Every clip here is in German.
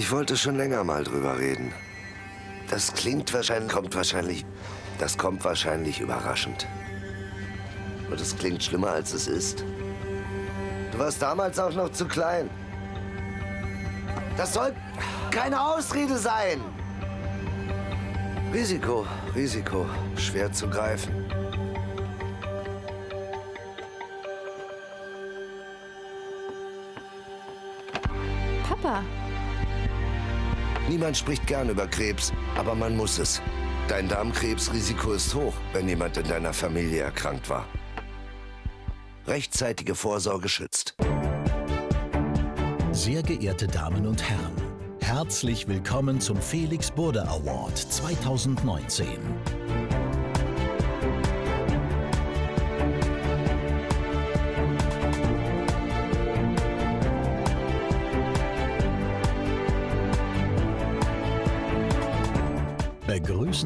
Ich wollte schon länger mal drüber reden. Das klingt wahrscheinlich, kommt wahrscheinlich, das kommt wahrscheinlich überraschend. Und es klingt schlimmer, als es ist. Du warst damals auch noch zu klein. Das soll keine Ausrede sein. Risiko, Risiko, schwer zu greifen. Niemand spricht gern über Krebs, aber man muss es. Dein Darmkrebsrisiko ist hoch, wenn jemand in deiner Familie erkrankt war. Rechtzeitige Vorsorge schützt. Sehr geehrte Damen und Herren, herzlich willkommen zum Felix Burda Award 2019.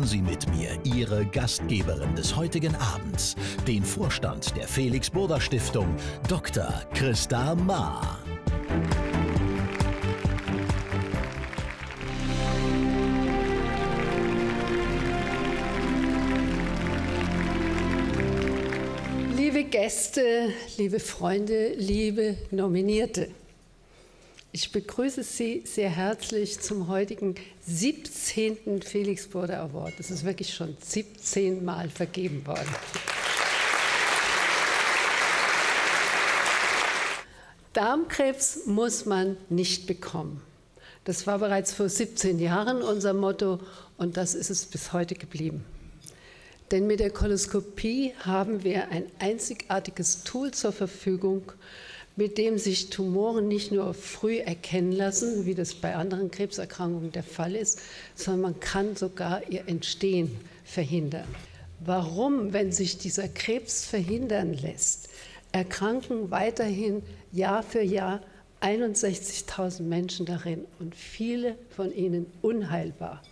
Begrüßen Sie mit mir Ihre Gastgeberin des heutigen Abends, den Vorstand der Felix Burda Stiftung, Dr. Christa Ma. Liebe Gäste, liebe Freunde, liebe Nominierte. Ich begrüße Sie sehr herzlich zum heutigen 17. Felix Burda Award. Das ist wirklich schon 17 Mal vergeben worden. Darmkrebs muss man nicht bekommen. Das war bereits vor 17 Jahren unser Motto und das ist es bis heute geblieben. Denn mit der Koloskopie haben wir ein einzigartiges Tool zur Verfügung, mit dem sich Tumoren nicht nur früh erkennen lassen, wie das bei anderen Krebserkrankungen der Fall ist, sondern man kann sogar ihr Entstehen verhindern. Warum, wenn sich dieser Krebs verhindern lässt, erkranken weiterhin Jahr für Jahr 61.000 Menschen darin und viele von ihnen unheilbar.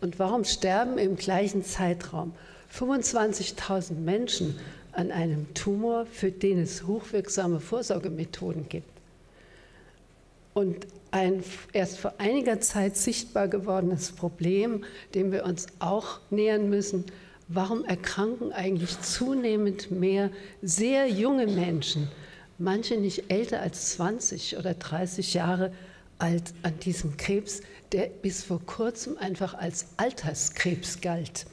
Und warum sterben im gleichen Zeitraum 25.000 Menschen an einem Tumor, für den es hochwirksame Vorsorgemethoden gibt? Und ein erst vor einiger Zeit sichtbar gewordenes Problem, dem wir uns auch nähern müssen, warum erkranken eigentlich zunehmend mehr sehr junge Menschen, manche nicht älter als 20 oder 30 Jahre alt, an diesem Krebs, der bis vor kurzem einfach als Alterskrebs galt.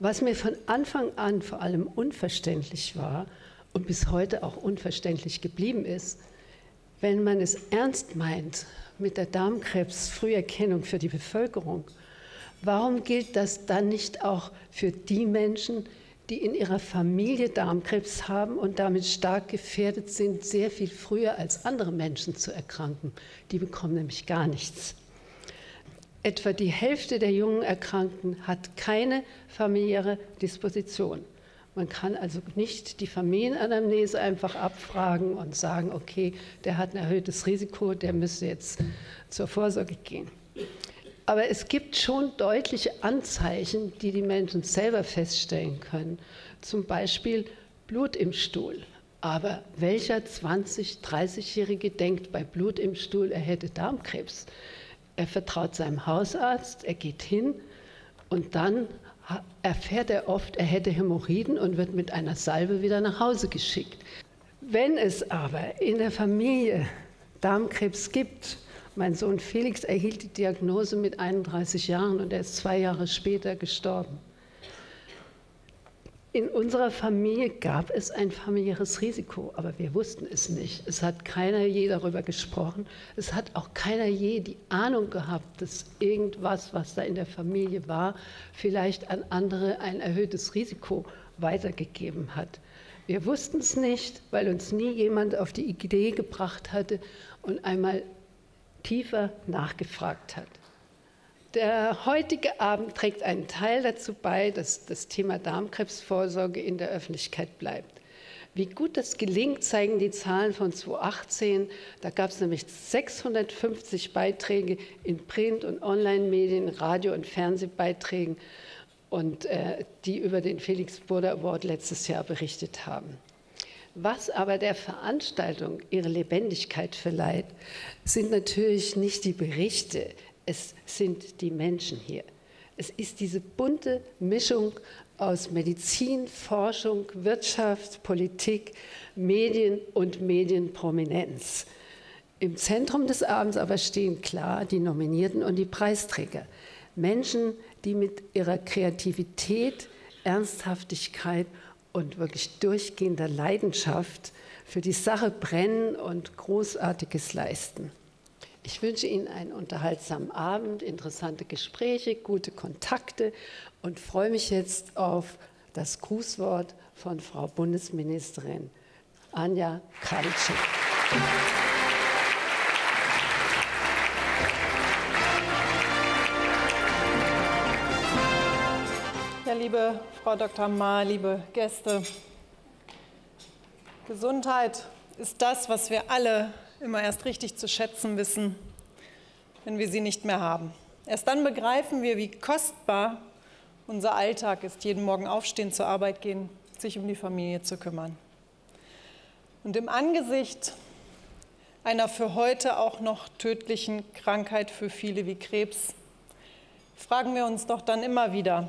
Was mir von Anfang an vor allem unverständlich war und bis heute auch unverständlich geblieben ist, wenn man es ernst meint mit der Darmkrebsfrüherkennung für die Bevölkerung, warum gilt das dann nicht auch für die Menschen, die in ihrer Familie Darmkrebs haben und damit stark gefährdet sind, sehr viel früher als andere Menschen zu erkranken? Die bekommen nämlich gar nichts. Etwa die Hälfte der jungen Erkrankten hat keine familiäre Disposition. Man kann also nicht die Familienanamnese einfach abfragen und sagen, okay, der hat ein erhöhtes Risiko, der müsste jetzt zur Vorsorge gehen. Aber es gibt schon deutliche Anzeichen, die die Menschen selber feststellen können. Zum Beispiel Blut im Stuhl. Aber welcher 20-, 30-Jährige denkt bei Blut im Stuhl, er hätte Darmkrebs? Er vertraut seinem Hausarzt, er geht hin und dann erfährt er oft, er hätte Hämorrhoiden und wird mit einer Salbe wieder nach Hause geschickt. Wenn es aber in der Familie Darmkrebs gibt, mein Sohn Felix erhielt die Diagnose mit 31 Jahren und er ist zwei Jahre später gestorben. In unserer Familie gab es ein familiäres Risiko, aber wir wussten es nicht. Es hat keiner je darüber gesprochen. Es hat auch keiner je die Ahnung gehabt, dass irgendwas, was da in der Familie war, vielleicht an andere ein erhöhtes Risiko weitergegeben hat. Wir wussten es nicht, weil uns nie jemand auf die Idee gebracht hatte und einmal tiefer nachgefragt hat. Der heutige Abend trägt einen Teil dazu bei, dass das Thema Darmkrebsvorsorge in der Öffentlichkeit bleibt. Wie gut das gelingt, zeigen die Zahlen von 2018. Da gab es nämlich 650 Beiträge in Print- und Online-Medien, Radio- und Fernsehbeiträgen, und, äh, die über den Felix Burda Award letztes Jahr berichtet haben. Was aber der Veranstaltung ihre Lebendigkeit verleiht, sind natürlich nicht die Berichte, es sind die Menschen hier. Es ist diese bunte Mischung aus Medizin, Forschung, Wirtschaft, Politik, Medien und Medienprominenz. Im Zentrum des Abends aber stehen klar die Nominierten und die Preisträger. Menschen, die mit ihrer Kreativität, Ernsthaftigkeit und wirklich durchgehender Leidenschaft für die Sache brennen und Großartiges leisten. Ich wünsche Ihnen einen unterhaltsamen Abend, interessante Gespräche, gute Kontakte und freue mich jetzt auf das Grußwort von Frau Bundesministerin Anja Karliczek. Ja, liebe Frau Dr. Ma, liebe Gäste, Gesundheit ist das, was wir alle immer erst richtig zu schätzen wissen, wenn wir sie nicht mehr haben. Erst dann begreifen wir, wie kostbar unser Alltag ist, jeden Morgen aufstehen, zur Arbeit gehen, sich um die Familie zu kümmern. Und im Angesicht einer für heute auch noch tödlichen Krankheit für viele wie Krebs, fragen wir uns doch dann immer wieder,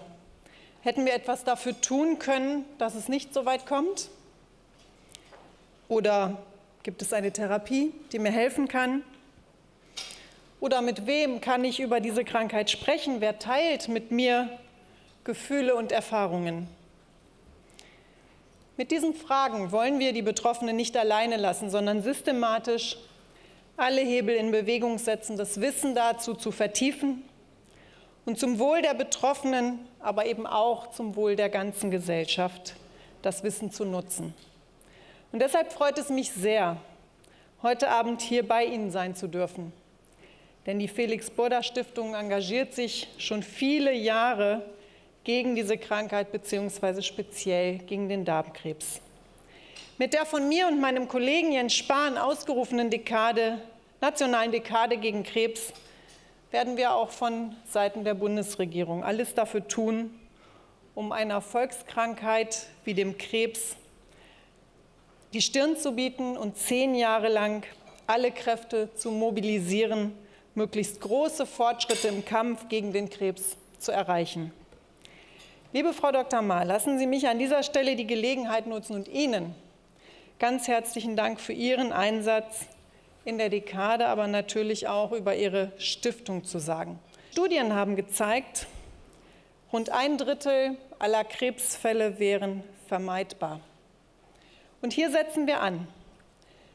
hätten wir etwas dafür tun können, dass es nicht so weit kommt? Oder Gibt es eine Therapie, die mir helfen kann? Oder mit wem kann ich über diese Krankheit sprechen? Wer teilt mit mir Gefühle und Erfahrungen? Mit diesen Fragen wollen wir die Betroffenen nicht alleine lassen, sondern systematisch alle Hebel in Bewegung setzen, das Wissen dazu zu vertiefen und zum Wohl der Betroffenen, aber eben auch zum Wohl der ganzen Gesellschaft das Wissen zu nutzen. Und deshalb freut es mich sehr, heute Abend hier bei Ihnen sein zu dürfen. Denn die Felix Burda Stiftung engagiert sich schon viele Jahre gegen diese Krankheit bzw. speziell gegen den Darmkrebs. Mit der von mir und meinem Kollegen Jens Spahn ausgerufenen Dekade, nationalen Dekade gegen Krebs werden wir auch von Seiten der Bundesregierung alles dafür tun, um einer Volkskrankheit wie dem Krebs die Stirn zu bieten und zehn Jahre lang alle Kräfte zu mobilisieren, möglichst große Fortschritte im Kampf gegen den Krebs zu erreichen. Liebe Frau Dr. Ma, lassen Sie mich an dieser Stelle die Gelegenheit nutzen und Ihnen ganz herzlichen Dank für Ihren Einsatz in der Dekade, aber natürlich auch über Ihre Stiftung zu sagen. Studien haben gezeigt, rund ein Drittel aller Krebsfälle wären vermeidbar. Und hier setzen wir an.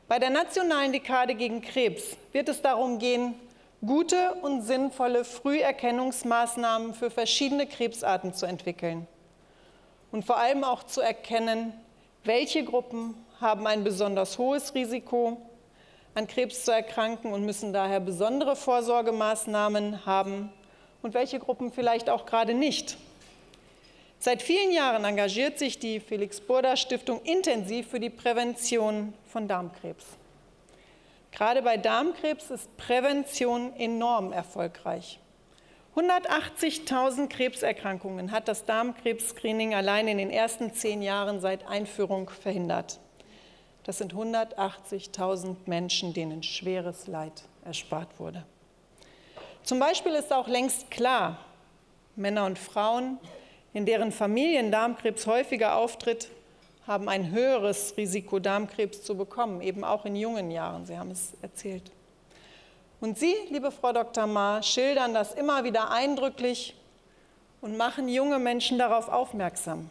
Bei der nationalen Dekade gegen Krebs wird es darum gehen, gute und sinnvolle Früherkennungsmaßnahmen für verschiedene Krebsarten zu entwickeln und vor allem auch zu erkennen, welche Gruppen haben ein besonders hohes Risiko, an Krebs zu erkranken und müssen daher besondere Vorsorgemaßnahmen haben und welche Gruppen vielleicht auch gerade nicht. Seit vielen Jahren engagiert sich die Felix Burda Stiftung intensiv für die Prävention von Darmkrebs. Gerade bei Darmkrebs ist Prävention enorm erfolgreich. 180.000 Krebserkrankungen hat das Darmkrebs-Screening allein in den ersten zehn Jahren seit Einführung verhindert. Das sind 180.000 Menschen, denen schweres Leid erspart wurde. Zum Beispiel ist auch längst klar, Männer und Frauen in deren Familien Darmkrebs häufiger auftritt, haben ein höheres Risiko, Darmkrebs zu bekommen, eben auch in jungen Jahren. Sie haben es erzählt. Und Sie, liebe Frau Dr. Ma, schildern das immer wieder eindrücklich und machen junge Menschen darauf aufmerksam,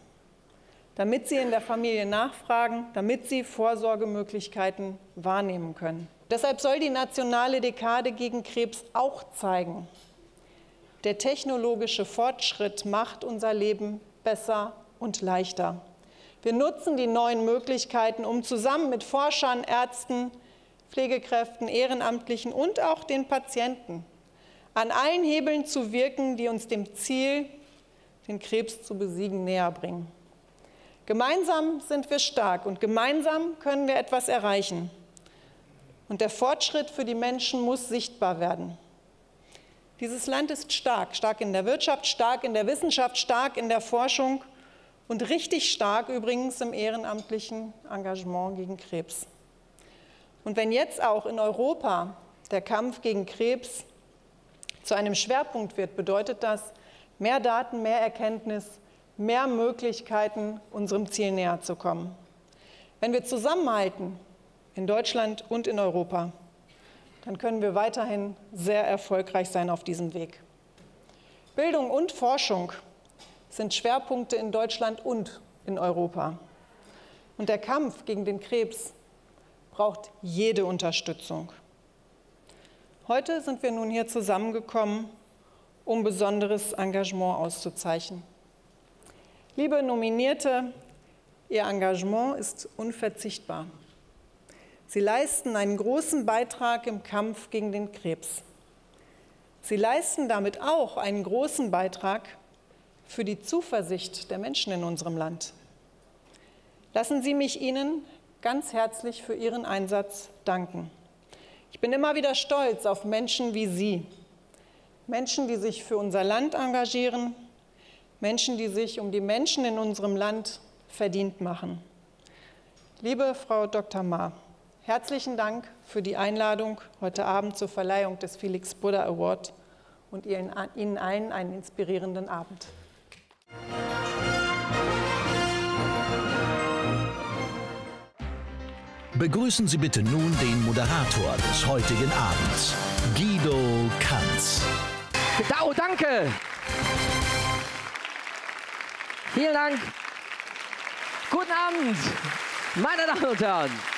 damit sie in der Familie nachfragen, damit sie Vorsorgemöglichkeiten wahrnehmen können. Deshalb soll die nationale Dekade gegen Krebs auch zeigen, der technologische Fortschritt macht unser Leben besser und leichter. Wir nutzen die neuen Möglichkeiten, um zusammen mit Forschern, Ärzten, Pflegekräften, Ehrenamtlichen und auch den Patienten an allen Hebeln zu wirken, die uns dem Ziel, den Krebs zu besiegen, näher bringen. Gemeinsam sind wir stark und gemeinsam können wir etwas erreichen. Und der Fortschritt für die Menschen muss sichtbar werden. Dieses Land ist stark, stark in der Wirtschaft, stark in der Wissenschaft, stark in der Forschung und richtig stark übrigens im ehrenamtlichen Engagement gegen Krebs. Und wenn jetzt auch in Europa der Kampf gegen Krebs zu einem Schwerpunkt wird, bedeutet das mehr Daten, mehr Erkenntnis, mehr Möglichkeiten, unserem Ziel näher zu kommen. Wenn wir zusammenhalten, in Deutschland und in Europa, dann können wir weiterhin sehr erfolgreich sein auf diesem Weg. Bildung und Forschung sind Schwerpunkte in Deutschland und in Europa. Und der Kampf gegen den Krebs braucht jede Unterstützung. Heute sind wir nun hier zusammengekommen, um besonderes Engagement auszuzeichnen. Liebe Nominierte, Ihr Engagement ist unverzichtbar. Sie leisten einen großen Beitrag im Kampf gegen den Krebs. Sie leisten damit auch einen großen Beitrag für die Zuversicht der Menschen in unserem Land. Lassen Sie mich Ihnen ganz herzlich für Ihren Einsatz danken. Ich bin immer wieder stolz auf Menschen wie Sie, Menschen, die sich für unser Land engagieren, Menschen, die sich um die Menschen in unserem Land verdient machen. Liebe Frau Dr. Ma, herzlichen Dank für die Einladung heute Abend zur Verleihung des Felix Buddha Award und Ihnen allen einen inspirierenden Abend. Begrüßen Sie bitte nun den Moderator des heutigen Abends, Guido Kanz. Oh, danke! Vielen Dank. Guten Abend, meine Damen und Herren.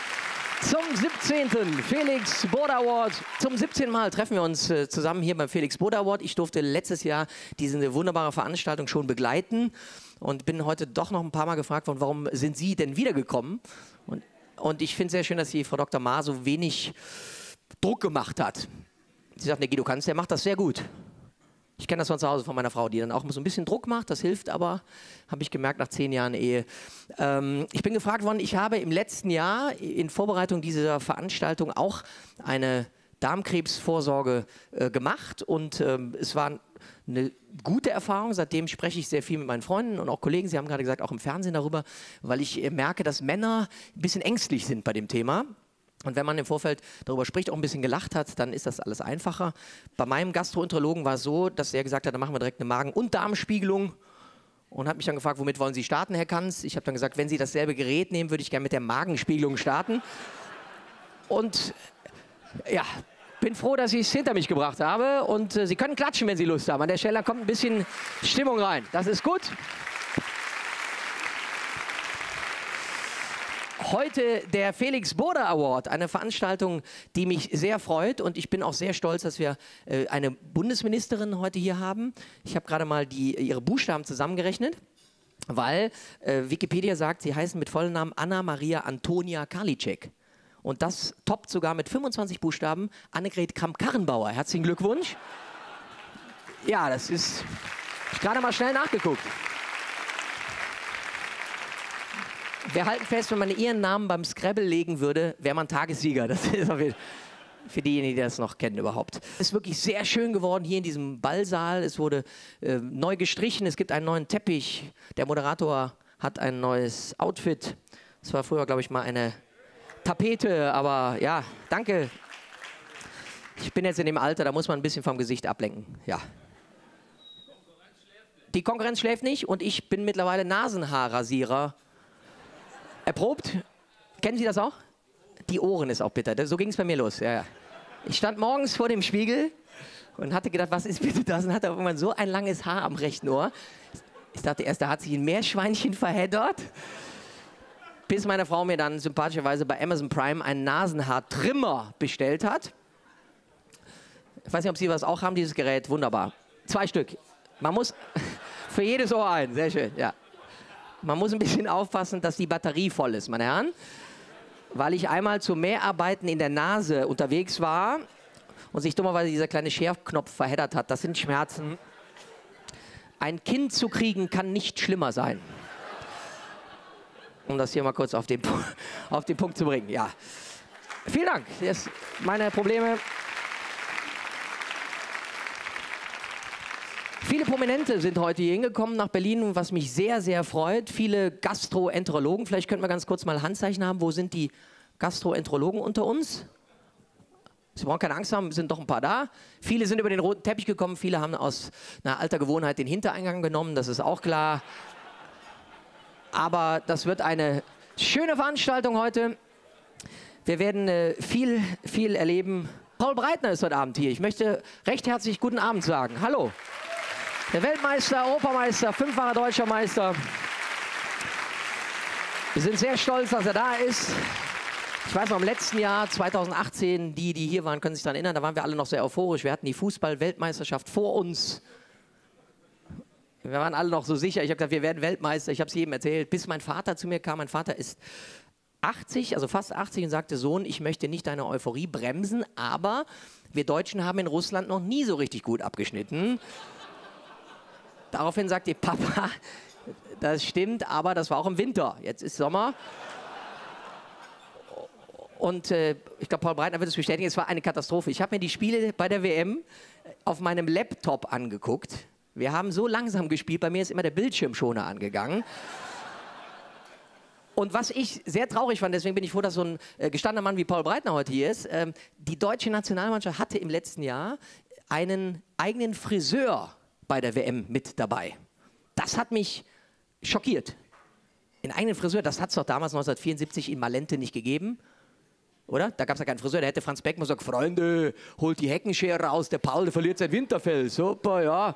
Zum 17. Felix Boda Award. Zum 17. Mal treffen wir uns äh, zusammen hier beim Felix Boda Award. Ich durfte letztes Jahr diese wunderbare Veranstaltung schon begleiten und bin heute doch noch ein paar Mal gefragt worden, warum sind Sie denn wiedergekommen? Und, und ich finde es sehr schön, dass die Frau Dr. Ma so wenig Druck gemacht hat. Sie sagt, ne, Guido Kanz, der macht das sehr gut. Ich kenne das von zu Hause von meiner Frau, die dann auch so ein bisschen Druck macht. Das hilft aber, habe ich gemerkt, nach zehn Jahren Ehe. Ähm, ich bin gefragt worden, ich habe im letzten Jahr in Vorbereitung dieser Veranstaltung auch eine Darmkrebsvorsorge äh, gemacht und ähm, es war eine gute Erfahrung. Seitdem spreche ich sehr viel mit meinen Freunden und auch Kollegen. Sie haben gerade gesagt, auch im Fernsehen darüber, weil ich äh, merke, dass Männer ein bisschen ängstlich sind bei dem Thema. Und wenn man im Vorfeld darüber spricht, auch ein bisschen gelacht hat, dann ist das alles einfacher. Bei meinem Gastroenterologen war es so, dass er gesagt hat, dann machen wir direkt eine Magen- und Darmspiegelung und hat mich dann gefragt, womit wollen Sie starten, Herr Kanz? Ich habe dann gesagt, wenn Sie dasselbe Gerät nehmen, würde ich gerne mit der Magenspiegelung starten. Und ja, bin froh, dass ich es hinter mich gebracht habe. Und äh, Sie können klatschen, wenn Sie Lust haben. An der Stelle kommt ein bisschen Stimmung rein. Das ist gut. Heute der Felix Boda Award, eine Veranstaltung, die mich sehr freut und ich bin auch sehr stolz, dass wir äh, eine Bundesministerin heute hier haben. Ich habe gerade mal die, ihre Buchstaben zusammengerechnet, weil äh, Wikipedia sagt, sie heißen mit vollen Namen Anna Maria Antonia Karliczek. Und das toppt sogar mit 25 Buchstaben Annegret Kramp-Karrenbauer. Herzlichen Glückwunsch. Ja, das ist gerade mal schnell nachgeguckt. Wir halten fest, wenn man ihren Namen beim Scrabble legen würde, wäre man Tagessieger. Das ist auf jeden für diejenigen, die das noch kennen überhaupt. Es ist wirklich sehr schön geworden hier in diesem Ballsaal. Es wurde äh, neu gestrichen, es gibt einen neuen Teppich. Der Moderator hat ein neues Outfit. Das war früher, glaube ich, mal eine Tapete, aber ja, danke. Ich bin jetzt in dem Alter, da muss man ein bisschen vom Gesicht ablenken. Ja. Die Konkurrenz schläft nicht und ich bin mittlerweile Nasenhaarrasierer Erprobt? Kennen Sie das auch? Die Ohren ist auch bitter. So ging es bei mir los. Ja, ja. Ich stand morgens vor dem Spiegel und hatte gedacht, was ist bitte das? Und hatte irgendwann so ein langes Haar am rechten Ohr. Ich dachte erst, da hat sich ein Meerschweinchen verheddert. Bis meine Frau mir dann sympathischerweise bei Amazon Prime einen Nasenhaartrimmer bestellt hat. Ich weiß nicht, ob Sie was auch haben, dieses Gerät. Wunderbar. Zwei Stück. Man muss für jedes Ohr ein. Sehr schön, ja. Man muss ein bisschen aufpassen, dass die Batterie voll ist, meine Herren. Weil ich einmal zu Mehrarbeiten in der Nase unterwegs war und sich dummerweise dieser kleine Schärfknopf verheddert hat. Das sind Schmerzen. Ein Kind zu kriegen kann nicht schlimmer sein. Um das hier mal kurz auf den, auf den Punkt zu bringen. Ja. Vielen Dank. Das meine Probleme. Viele Prominente sind heute hier hingekommen nach Berlin, was mich sehr, sehr freut. Viele Gastroenterologen. Vielleicht könnten wir ganz kurz mal Handzeichen haben. Wo sind die Gastroenterologen unter uns? Sie brauchen keine Angst haben, sind doch ein paar da. Viele sind über den roten Teppich gekommen, viele haben aus einer alter Gewohnheit den Hintereingang genommen, das ist auch klar. Aber das wird eine schöne Veranstaltung heute. Wir werden äh, viel, viel erleben. Paul Breitner ist heute Abend hier. Ich möchte recht herzlich guten Abend sagen. Hallo. Der Weltmeister, Europameister, fünffacher deutscher Meister. Wir sind sehr stolz, dass er da ist. Ich weiß noch, im letzten Jahr, 2018, die, die hier waren, können sich daran erinnern, da waren wir alle noch sehr euphorisch. Wir hatten die Fußball-Weltmeisterschaft vor uns. Wir waren alle noch so sicher. Ich habe gesagt, wir werden Weltmeister. Ich habe es jedem erzählt, bis mein Vater zu mir kam. Mein Vater ist 80, also fast 80 und sagte, Sohn, ich möchte nicht deine Euphorie bremsen, aber wir Deutschen haben in Russland noch nie so richtig gut abgeschnitten. Daraufhin sagte Papa, das stimmt, aber das war auch im Winter. Jetzt ist Sommer. Und äh, ich glaube, Paul Breitner wird es bestätigen, es war eine Katastrophe. Ich habe mir die Spiele bei der WM auf meinem Laptop angeguckt. Wir haben so langsam gespielt, bei mir ist immer der Bildschirmschoner angegangen. Und was ich sehr traurig fand, deswegen bin ich froh, dass so ein äh, gestandener Mann wie Paul Breitner heute hier ist, ähm, die deutsche Nationalmannschaft hatte im letzten Jahr einen eigenen Friseur bei der WM mit dabei. Das hat mich schockiert. Den eigenen Friseur, das hat es doch damals 1974 in Malente nicht gegeben. Oder? Da gab es ja keinen Friseur, der hätte Franz Beckmann gesagt, Freunde, holt die Heckenschere raus, der Paul der verliert sein Winterfell. Super, ja.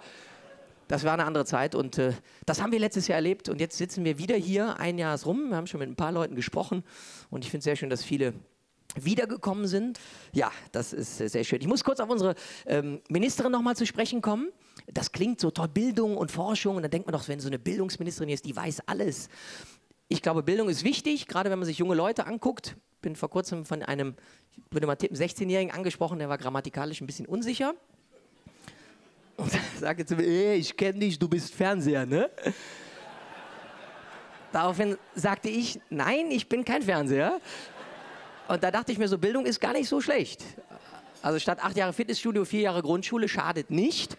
Das war eine andere Zeit und äh, das haben wir letztes Jahr erlebt und jetzt sitzen wir wieder hier, ein Jahr rum, wir haben schon mit ein paar Leuten gesprochen und ich finde es sehr schön, dass viele wiedergekommen sind. Ja, das ist sehr schön. Ich muss kurz auf unsere ähm, Ministerin nochmal zu sprechen kommen. Das klingt so toll, Bildung und Forschung und dann denkt man doch, wenn so eine Bildungsministerin ist, die weiß alles. Ich glaube, Bildung ist wichtig, gerade wenn man sich junge Leute anguckt. Ich bin vor kurzem von einem, ich würde mal tippen, 16-Jährigen angesprochen, der war grammatikalisch ein bisschen unsicher. Und sagte zu mir, hey, ich kenne dich, du bist Fernseher, ne? Daraufhin sagte ich, nein, ich bin kein Fernseher. Und da dachte ich mir so, Bildung ist gar nicht so schlecht. Also statt acht Jahre Fitnessstudio, vier Jahre Grundschule, schadet nicht.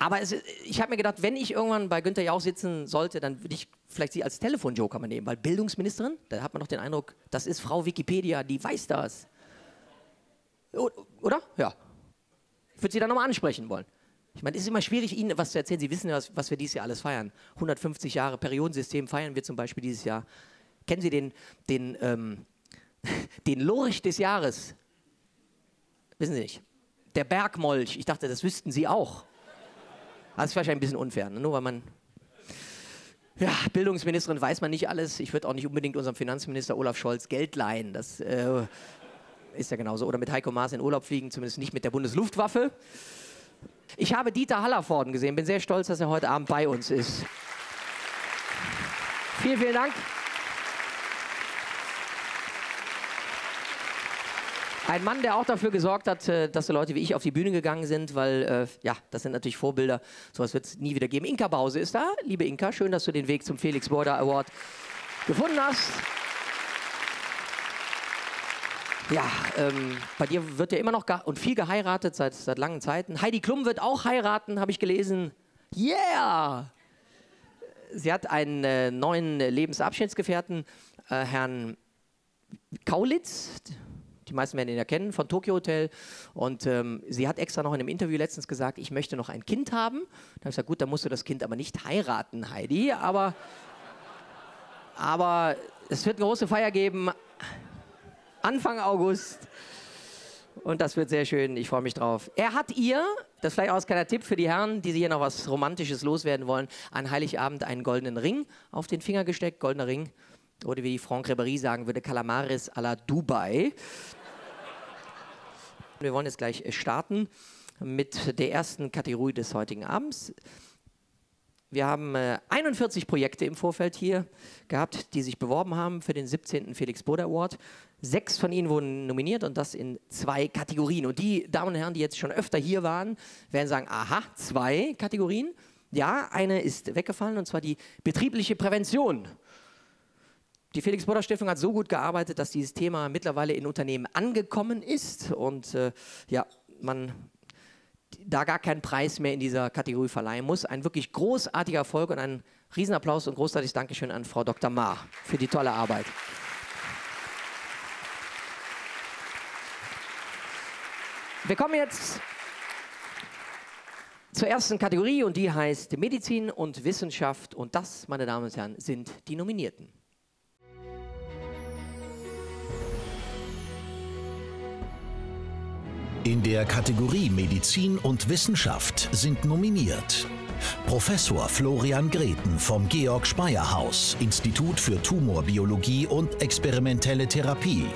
Aber es, ich habe mir gedacht, wenn ich irgendwann bei Günther Jauch sitzen sollte, dann würde ich vielleicht sie als Telefonjoker mal nehmen, weil Bildungsministerin, da hat man doch den Eindruck, das ist Frau Wikipedia, die weiß das. Oder? Ja. Ich würde sie dann nochmal ansprechen wollen. Ich meine, es ist immer schwierig, Ihnen was zu erzählen. Sie wissen ja, was, was wir dieses Jahr alles feiern. 150 Jahre Periodensystem feiern wir zum Beispiel dieses Jahr. Kennen Sie den, den, ähm, den Lurch des Jahres? Wissen Sie nicht. Der Bergmolch. Ich dachte, das wüssten Sie auch. Das ist wahrscheinlich ein bisschen unfair, ne? nur weil man. Ja, Bildungsministerin weiß man nicht alles. Ich würde auch nicht unbedingt unserem Finanzminister Olaf Scholz Geld leihen. Das äh, ist ja genauso. Oder mit Heiko Maas in Urlaub fliegen, zumindest nicht mit der Bundesluftwaffe. Ich habe Dieter Hallervorden gesehen. Bin sehr stolz, dass er heute Abend bei uns ist. Vielen, vielen Dank. Ein Mann, der auch dafür gesorgt hat, äh, dass so Leute wie ich auf die Bühne gegangen sind, weil, äh, ja, das sind natürlich Vorbilder. Sowas wird es nie wieder geben. Inka Bause ist da. Liebe Inka, schön, dass du den Weg zum Felix Border Award gefunden hast. Ja, ähm, bei dir wird ja immer noch und viel geheiratet seit, seit langen Zeiten. Heidi Klum wird auch heiraten, habe ich gelesen. Yeah! Sie hat einen äh, neuen Lebensabschnittsgefährten, äh, Herrn Kaulitz die meisten werden ihn ja kennen, von Tokyo Hotel. Und ähm, sie hat extra noch in einem Interview letztens gesagt, ich möchte noch ein Kind haben. Da habe ich gesagt, gut, dann musst du das Kind aber nicht heiraten, Heidi. Aber, aber es wird eine große Feier geben, Anfang August. Und das wird sehr schön, ich freue mich drauf. Er hat ihr, das vielleicht auch ein kleiner Tipp für die Herren, die hier noch was Romantisches loswerden wollen, an Heiligabend einen goldenen Ring auf den Finger gesteckt, goldener Ring. Oder wie Franck Ribéry sagen würde, Calamaris à la Dubai. Wir wollen jetzt gleich starten mit der ersten Kategorie des heutigen Abends. Wir haben äh, 41 Projekte im Vorfeld hier gehabt, die sich beworben haben für den 17. Felix Bode Award. Sechs von ihnen wurden nominiert und das in zwei Kategorien. Und die Damen und Herren, die jetzt schon öfter hier waren, werden sagen, aha, zwei Kategorien. Ja, eine ist weggefallen und zwar die betriebliche Prävention. Die Felix-Boder-Stiftung hat so gut gearbeitet, dass dieses Thema mittlerweile in Unternehmen angekommen ist und äh, ja, man da gar keinen Preis mehr in dieser Kategorie verleihen muss. Ein wirklich großartiger Erfolg und ein Riesenapplaus und großartiges Dankeschön an Frau Dr. Ma für die tolle Arbeit. Wir kommen jetzt zur ersten Kategorie und die heißt Medizin und Wissenschaft. Und das, meine Damen und Herren, sind die Nominierten. In der Kategorie Medizin und Wissenschaft sind nominiert Professor Florian Greten vom Georg Speyer Haus, Institut für Tumorbiologie und experimentelle Therapie.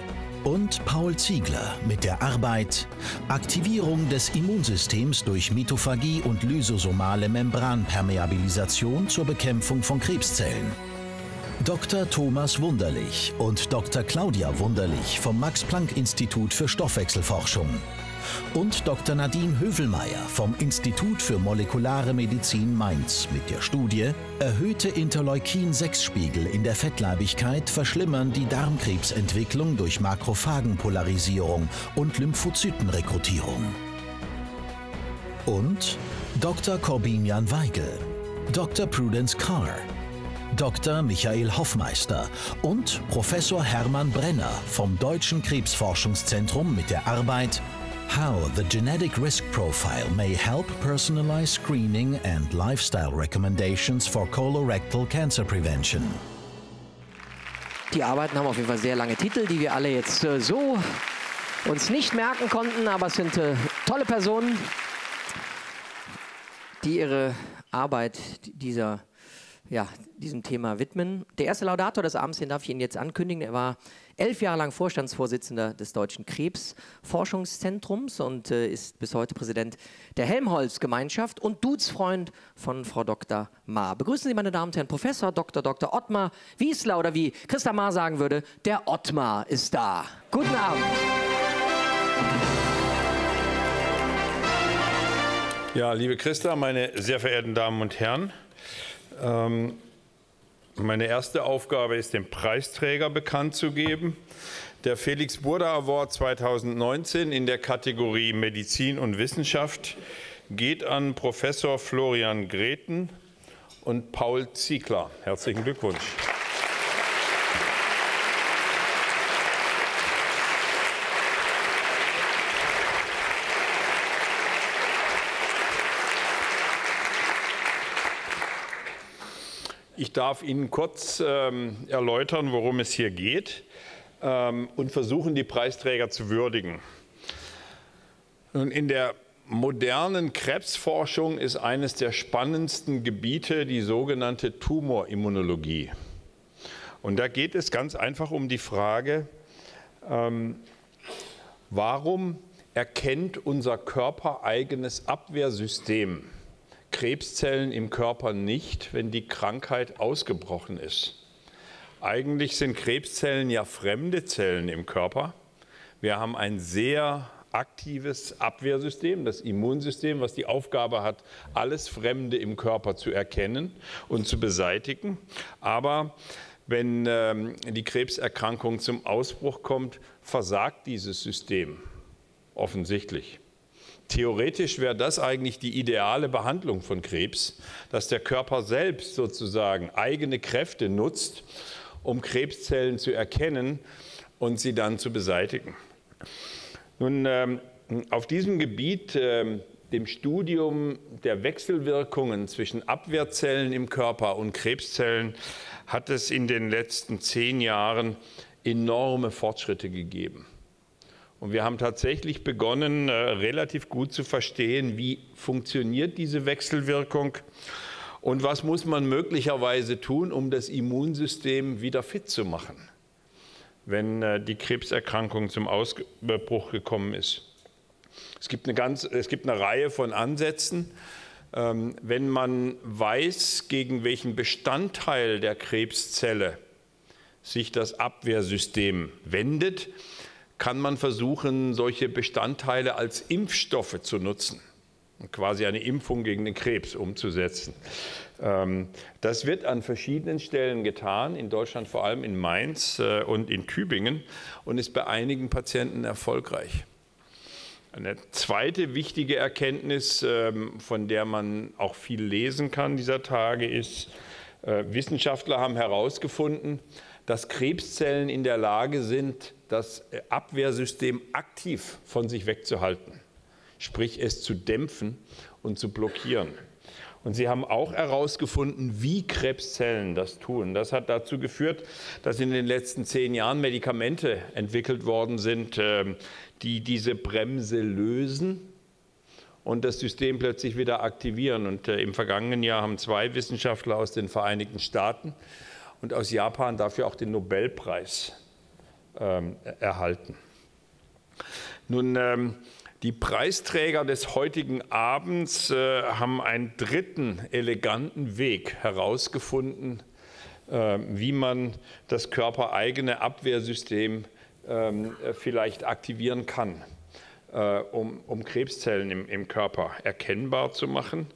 Und Paul Ziegler mit der Arbeit Aktivierung des Immunsystems durch Mitophagie und lysosomale Membranpermeabilisation zur Bekämpfung von Krebszellen. Dr. Thomas Wunderlich und Dr. Claudia Wunderlich vom Max-Planck-Institut für Stoffwechselforschung und Dr. Nadine Hövelmeier vom Institut für molekulare Medizin Mainz mit der Studie Erhöhte Interleukin-6-Spiegel in der Fettleibigkeit verschlimmern die Darmkrebsentwicklung durch Makrophagenpolarisierung und Lymphozytenrekrutierung. Und Dr. Corbinian Weigel, Dr. Prudence Carr, Dr. Michael Hoffmeister und Professor Hermann Brenner vom Deutschen Krebsforschungszentrum mit der Arbeit How the genetic risk profile may help personalize screening and lifestyle recommendations for colorectal cancer prevention. Die Arbeiten haben auf jeden Fall sehr lange Titel, die wir alle jetzt äh, so uns nicht merken konnten, aber es sind äh, tolle Personen, die ihre Arbeit dieser ja, diesem Thema widmen. Der erste Laudator des Abends, den darf ich Ihnen jetzt ankündigen. Er war elf Jahre lang Vorstandsvorsitzender des Deutschen Krebsforschungszentrums und äh, ist bis heute Präsident der Helmholtz-Gemeinschaft und Dudesfreund von Frau Dr. Ma. Begrüßen Sie, meine Damen und Herren, Professor Dr. Dr. Ottmar Wiesler oder wie Christa Ma sagen würde, der Ottmar ist da. Guten Abend. Ja, liebe Christa, meine sehr verehrten Damen und Herren, ähm, meine erste Aufgabe ist, den Preisträger bekannt zu geben. Der Felix Burda Award 2019 in der Kategorie Medizin und Wissenschaft geht an Professor Florian Greten und Paul Ziegler. Herzlichen Glückwunsch. Ich darf Ihnen kurz ähm, erläutern, worum es hier geht ähm, und versuchen, die Preisträger zu würdigen. Nun, in der modernen Krebsforschung ist eines der spannendsten Gebiete die sogenannte Tumorimmunologie. Und da geht es ganz einfach um die Frage, ähm, warum erkennt unser Körper eigenes Abwehrsystem Krebszellen im Körper nicht, wenn die Krankheit ausgebrochen ist. Eigentlich sind Krebszellen ja fremde Zellen im Körper. Wir haben ein sehr aktives Abwehrsystem, das Immunsystem, was die Aufgabe hat, alles Fremde im Körper zu erkennen und zu beseitigen. Aber wenn ähm, die Krebserkrankung zum Ausbruch kommt, versagt dieses System offensichtlich. Theoretisch wäre das eigentlich die ideale Behandlung von Krebs, dass der Körper selbst sozusagen eigene Kräfte nutzt, um Krebszellen zu erkennen und sie dann zu beseitigen. Nun, ähm, auf diesem Gebiet, ähm, dem Studium der Wechselwirkungen zwischen Abwehrzellen im Körper und Krebszellen, hat es in den letzten zehn Jahren enorme Fortschritte gegeben. Und wir haben tatsächlich begonnen, äh, relativ gut zu verstehen, wie funktioniert diese Wechselwirkung und was muss man möglicherweise tun, um das Immunsystem wieder fit zu machen, wenn äh, die Krebserkrankung zum Ausbruch gekommen ist. Es gibt eine, ganz, es gibt eine Reihe von Ansätzen. Ähm, wenn man weiß, gegen welchen Bestandteil der Krebszelle sich das Abwehrsystem wendet, kann man versuchen, solche Bestandteile als Impfstoffe zu nutzen quasi eine Impfung gegen den Krebs umzusetzen. Ähm, das wird an verschiedenen Stellen getan, in Deutschland vor allem in Mainz äh, und in Tübingen und ist bei einigen Patienten erfolgreich. Eine zweite wichtige Erkenntnis, ähm, von der man auch viel lesen kann dieser Tage, ist, äh, Wissenschaftler haben herausgefunden, dass Krebszellen in der Lage sind, das äh, Abwehrsystem aktiv von sich wegzuhalten, sprich es zu dämpfen und zu blockieren. Und sie haben auch herausgefunden, wie Krebszellen das tun. Das hat dazu geführt, dass in den letzten zehn Jahren Medikamente entwickelt worden sind, ähm, die diese Bremse lösen und das System plötzlich wieder aktivieren. Und äh, im vergangenen Jahr haben zwei Wissenschaftler aus den Vereinigten Staaten und aus Japan dafür auch den Nobelpreis ähm, erhalten. Nun, ähm, die Preisträger des heutigen Abends äh, haben einen dritten eleganten Weg herausgefunden, äh, wie man das körpereigene Abwehrsystem äh, vielleicht aktivieren kann, äh, um, um, Krebszellen im, im, Körper erkennbar zu machen.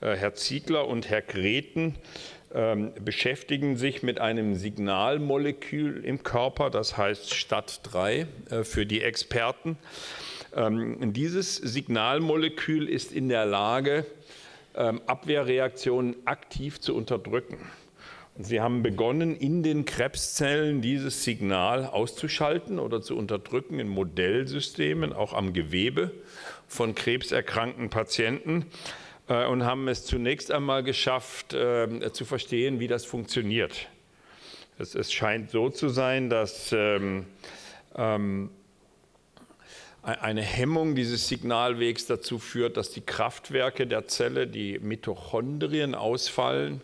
Äh, Herr Ziegler und Herr Greten ähm, beschäftigen sich mit einem Signalmolekül im Körper, das heißt STAT3 äh, für die Experten. Ähm, dieses Signalmolekül ist in der Lage, ähm, Abwehrreaktionen aktiv zu unterdrücken. Sie haben begonnen, in den Krebszellen dieses Signal auszuschalten oder zu unterdrücken in Modellsystemen, auch am Gewebe von krebserkrankten Patienten und haben es zunächst einmal geschafft, äh, zu verstehen, wie das funktioniert. Es, es scheint so zu sein, dass ähm, ähm, eine Hemmung dieses Signalwegs dazu führt, dass die Kraftwerke der Zelle, die Mitochondrien, ausfallen.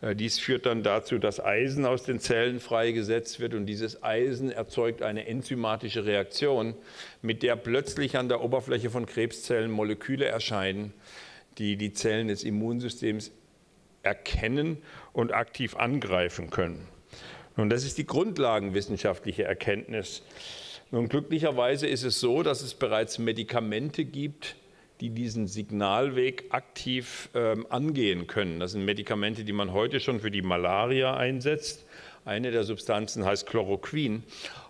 Äh, dies führt dann dazu, dass Eisen aus den Zellen freigesetzt wird und dieses Eisen erzeugt eine enzymatische Reaktion, mit der plötzlich an der Oberfläche von Krebszellen Moleküle erscheinen, die die Zellen des Immunsystems erkennen und aktiv angreifen können. Und das ist die grundlagenwissenschaftliche Erkenntnis nun, glücklicherweise ist es so, dass es bereits Medikamente gibt, die diesen Signalweg aktiv ähm, angehen können. Das sind Medikamente, die man heute schon für die Malaria einsetzt. Eine der Substanzen heißt Chloroquin.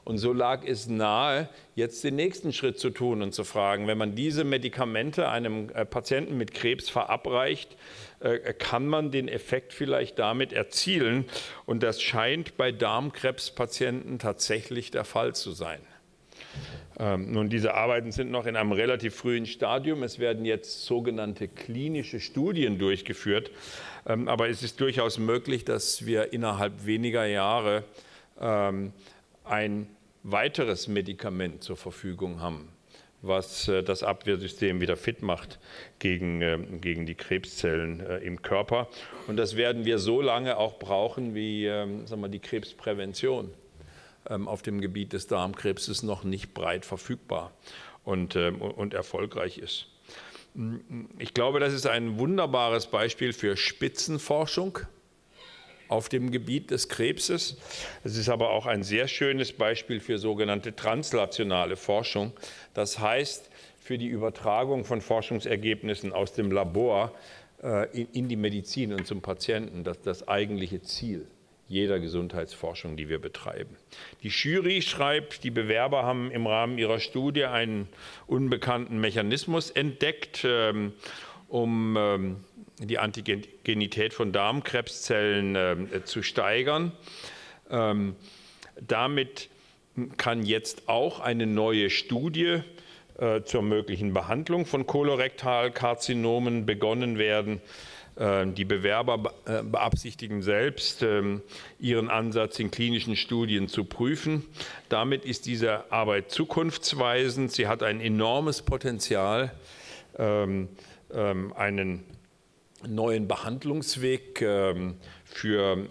Und so lag es nahe, jetzt den nächsten Schritt zu tun und zu fragen, wenn man diese Medikamente einem äh, Patienten mit Krebs verabreicht, äh, kann man den Effekt vielleicht damit erzielen. Und das scheint bei Darmkrebspatienten tatsächlich der Fall zu sein. Ähm, nun, diese Arbeiten sind noch in einem relativ frühen Stadium. Es werden jetzt sogenannte klinische Studien durchgeführt. Ähm, aber es ist durchaus möglich, dass wir innerhalb weniger Jahre ähm, ein weiteres Medikament zur Verfügung haben, was äh, das Abwehrsystem wieder fit macht gegen, äh, gegen die Krebszellen äh, im Körper. Und das werden wir so lange auch brauchen wie ähm, sagen wir, die Krebsprävention. Ähm, auf dem Gebiet des Darmkrebses noch nicht breit verfügbar und, ähm, und erfolgreich ist. Ich glaube, das ist ein wunderbares Beispiel für Spitzenforschung auf dem Gebiet des Krebses. Es ist aber auch ein sehr schönes Beispiel für sogenannte translationale Forschung. Das heißt, für die Übertragung von Forschungsergebnissen aus dem Labor äh, in die Medizin und zum Patienten, das das eigentliche Ziel jeder Gesundheitsforschung, die wir betreiben. Die Jury schreibt, die Bewerber haben im Rahmen ihrer Studie einen unbekannten Mechanismus entdeckt, ähm, um ähm, die Antigenität von Darmkrebszellen ähm, zu steigern. Damit kann jetzt auch eine neue Studie äh, zur möglichen Behandlung von Kolorektalkarzinomen begonnen werden. Äh, die Bewerber äh, beabsichtigen selbst, ähm, ihren Ansatz in klinischen Studien zu prüfen. Damit ist diese Arbeit zukunftsweisend. Sie hat ein enormes Potenzial, ähm, ähm, einen neuen Behandlungsweg für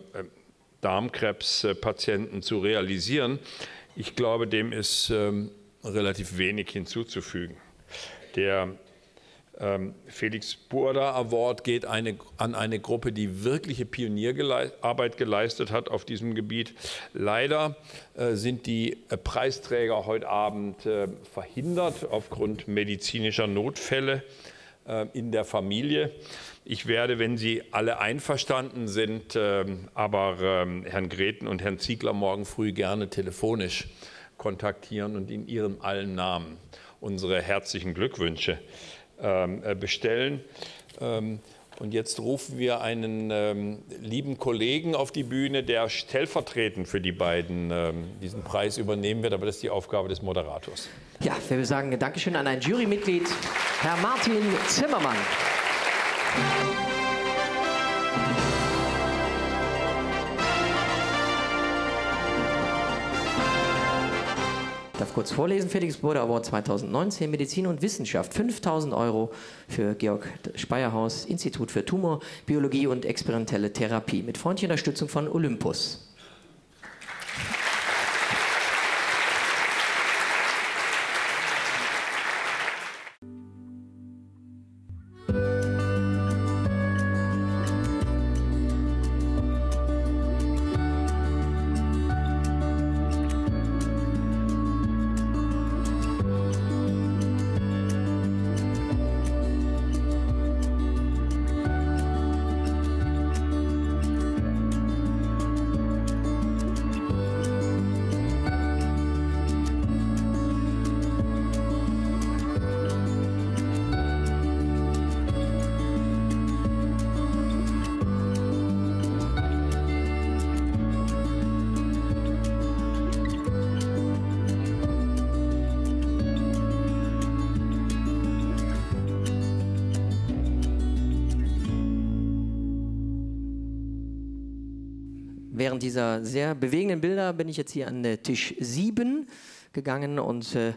Darmkrebspatienten zu realisieren. Ich glaube, dem ist relativ wenig hinzuzufügen. Der ähm, Felix Burda Award geht eine, an eine Gruppe, die wirkliche Pionierarbeit geleistet hat auf diesem Gebiet. Leider äh, sind die äh, Preisträger heute Abend äh, verhindert aufgrund medizinischer Notfälle äh, in der Familie. Ich werde, wenn Sie alle einverstanden sind, ähm, aber ähm, Herrn Greten und Herrn Ziegler morgen früh gerne telefonisch kontaktieren und in Ihrem allen Namen unsere herzlichen Glückwünsche ähm, äh, bestellen. Und jetzt rufen wir einen ähm, lieben Kollegen auf die Bühne, der stellvertretend für die beiden ähm, diesen Preis übernehmen wird. Aber das ist die Aufgabe des Moderators. Ja, wir sagen Dankeschön an ein Jurymitglied, Herr Martin Zimmermann. Kurz vorlesen, Felix Bode Award 2019, Medizin und Wissenschaft, 5000 Euro für Georg Speierhaus, Institut für Tumor, Biologie und experimentelle Therapie, mit freundlicher Unterstützung von Olympus. Dieser sehr bewegenden Bilder bin ich jetzt hier an Tisch 7 gegangen und äh,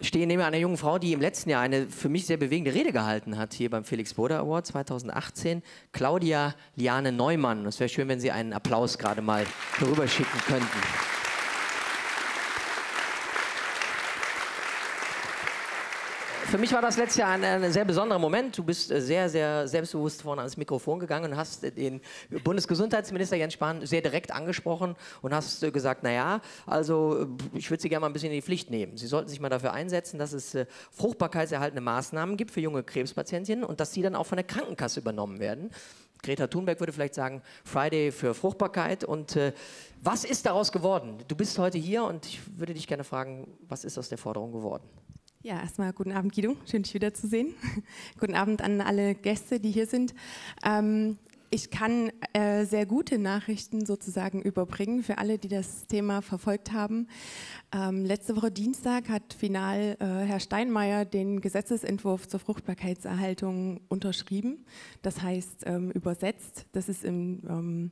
stehe neben einer jungen Frau, die im letzten Jahr eine für mich sehr bewegende Rede gehalten hat, hier beim Felix Boder Award 2018, Claudia Liane Neumann. Es wäre schön, wenn Sie einen Applaus gerade mal rüberschicken könnten. Für mich war das letztes Jahr ein, ein, sehr besonderer Moment. Du bist äh, sehr, sehr selbstbewusst vorne ans Mikrofon gegangen und hast den Bundesgesundheitsminister Jens Spahn sehr direkt angesprochen und hast äh, gesagt, naja, also äh, ich würde Sie gerne mal ein bisschen in die Pflicht nehmen. Sie sollten sich mal dafür einsetzen, dass es fruchtbarkeitserhaltende Maßnahmen gibt für junge Krebspatientinnen und dass sie dann auch von der Krankenkasse übernommen werden. Greta Thunberg würde vielleicht sagen, Friday für Fruchtbarkeit. Und äh, was ist daraus geworden? Du bist heute hier und ich würde dich gerne fragen, was ist aus der Forderung geworden? Ja, erstmal guten Abend, Guido. Schön, dich wiederzusehen. guten Abend an alle Gäste, die hier sind. Ähm, ich kann äh, sehr gute Nachrichten sozusagen überbringen für alle, die das Thema verfolgt haben. Ähm, letzte Woche Dienstag hat final äh, Herr Steinmeier den Gesetzesentwurf zur Fruchtbarkeitserhaltung unterschrieben. Das heißt ähm, übersetzt, das ist im ähm,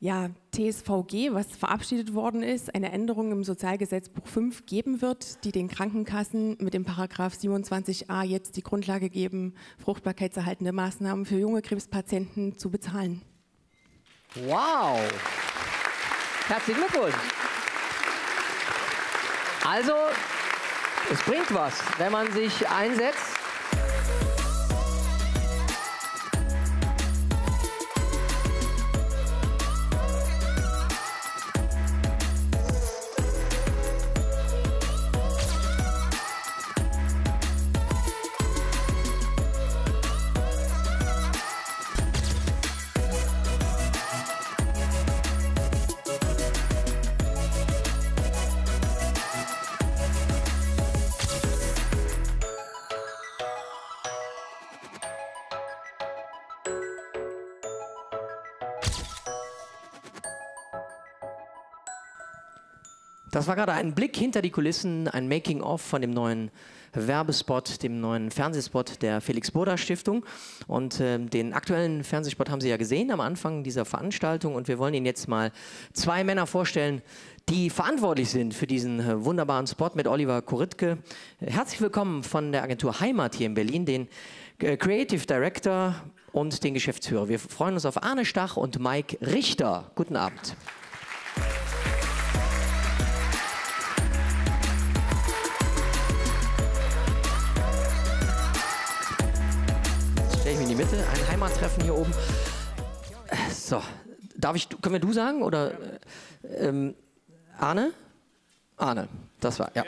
ja, TSVG, was verabschiedet worden ist, eine Änderung im Sozialgesetzbuch 5 geben wird, die den Krankenkassen mit dem Paragraph 27a jetzt die Grundlage geben, fruchtbarkeitserhaltende Maßnahmen für junge Krebspatienten zu bezahlen. Wow! Herzlichen Glückwunsch! Also, es bringt was, wenn man sich einsetzt Das war gerade ein Blick hinter die Kulissen, ein Making-of von dem neuen Werbespot, dem neuen Fernsehspot der Felix Boda Stiftung. Und äh, den aktuellen Fernsehspot haben Sie ja gesehen am Anfang dieser Veranstaltung. Und wir wollen Ihnen jetzt mal zwei Männer vorstellen, die verantwortlich sind für diesen äh, wunderbaren Spot mit Oliver Koritke. Herzlich willkommen von der Agentur Heimat hier in Berlin, den äh, Creative Director und den Geschäftsführer. Wir freuen uns auf Arne Stach und Mike Richter. Guten Abend. Die Mitte, ein Heimattreffen hier oben. So, darf ich, können wir du sagen oder ähm, Arne? Arne. Das war, ja.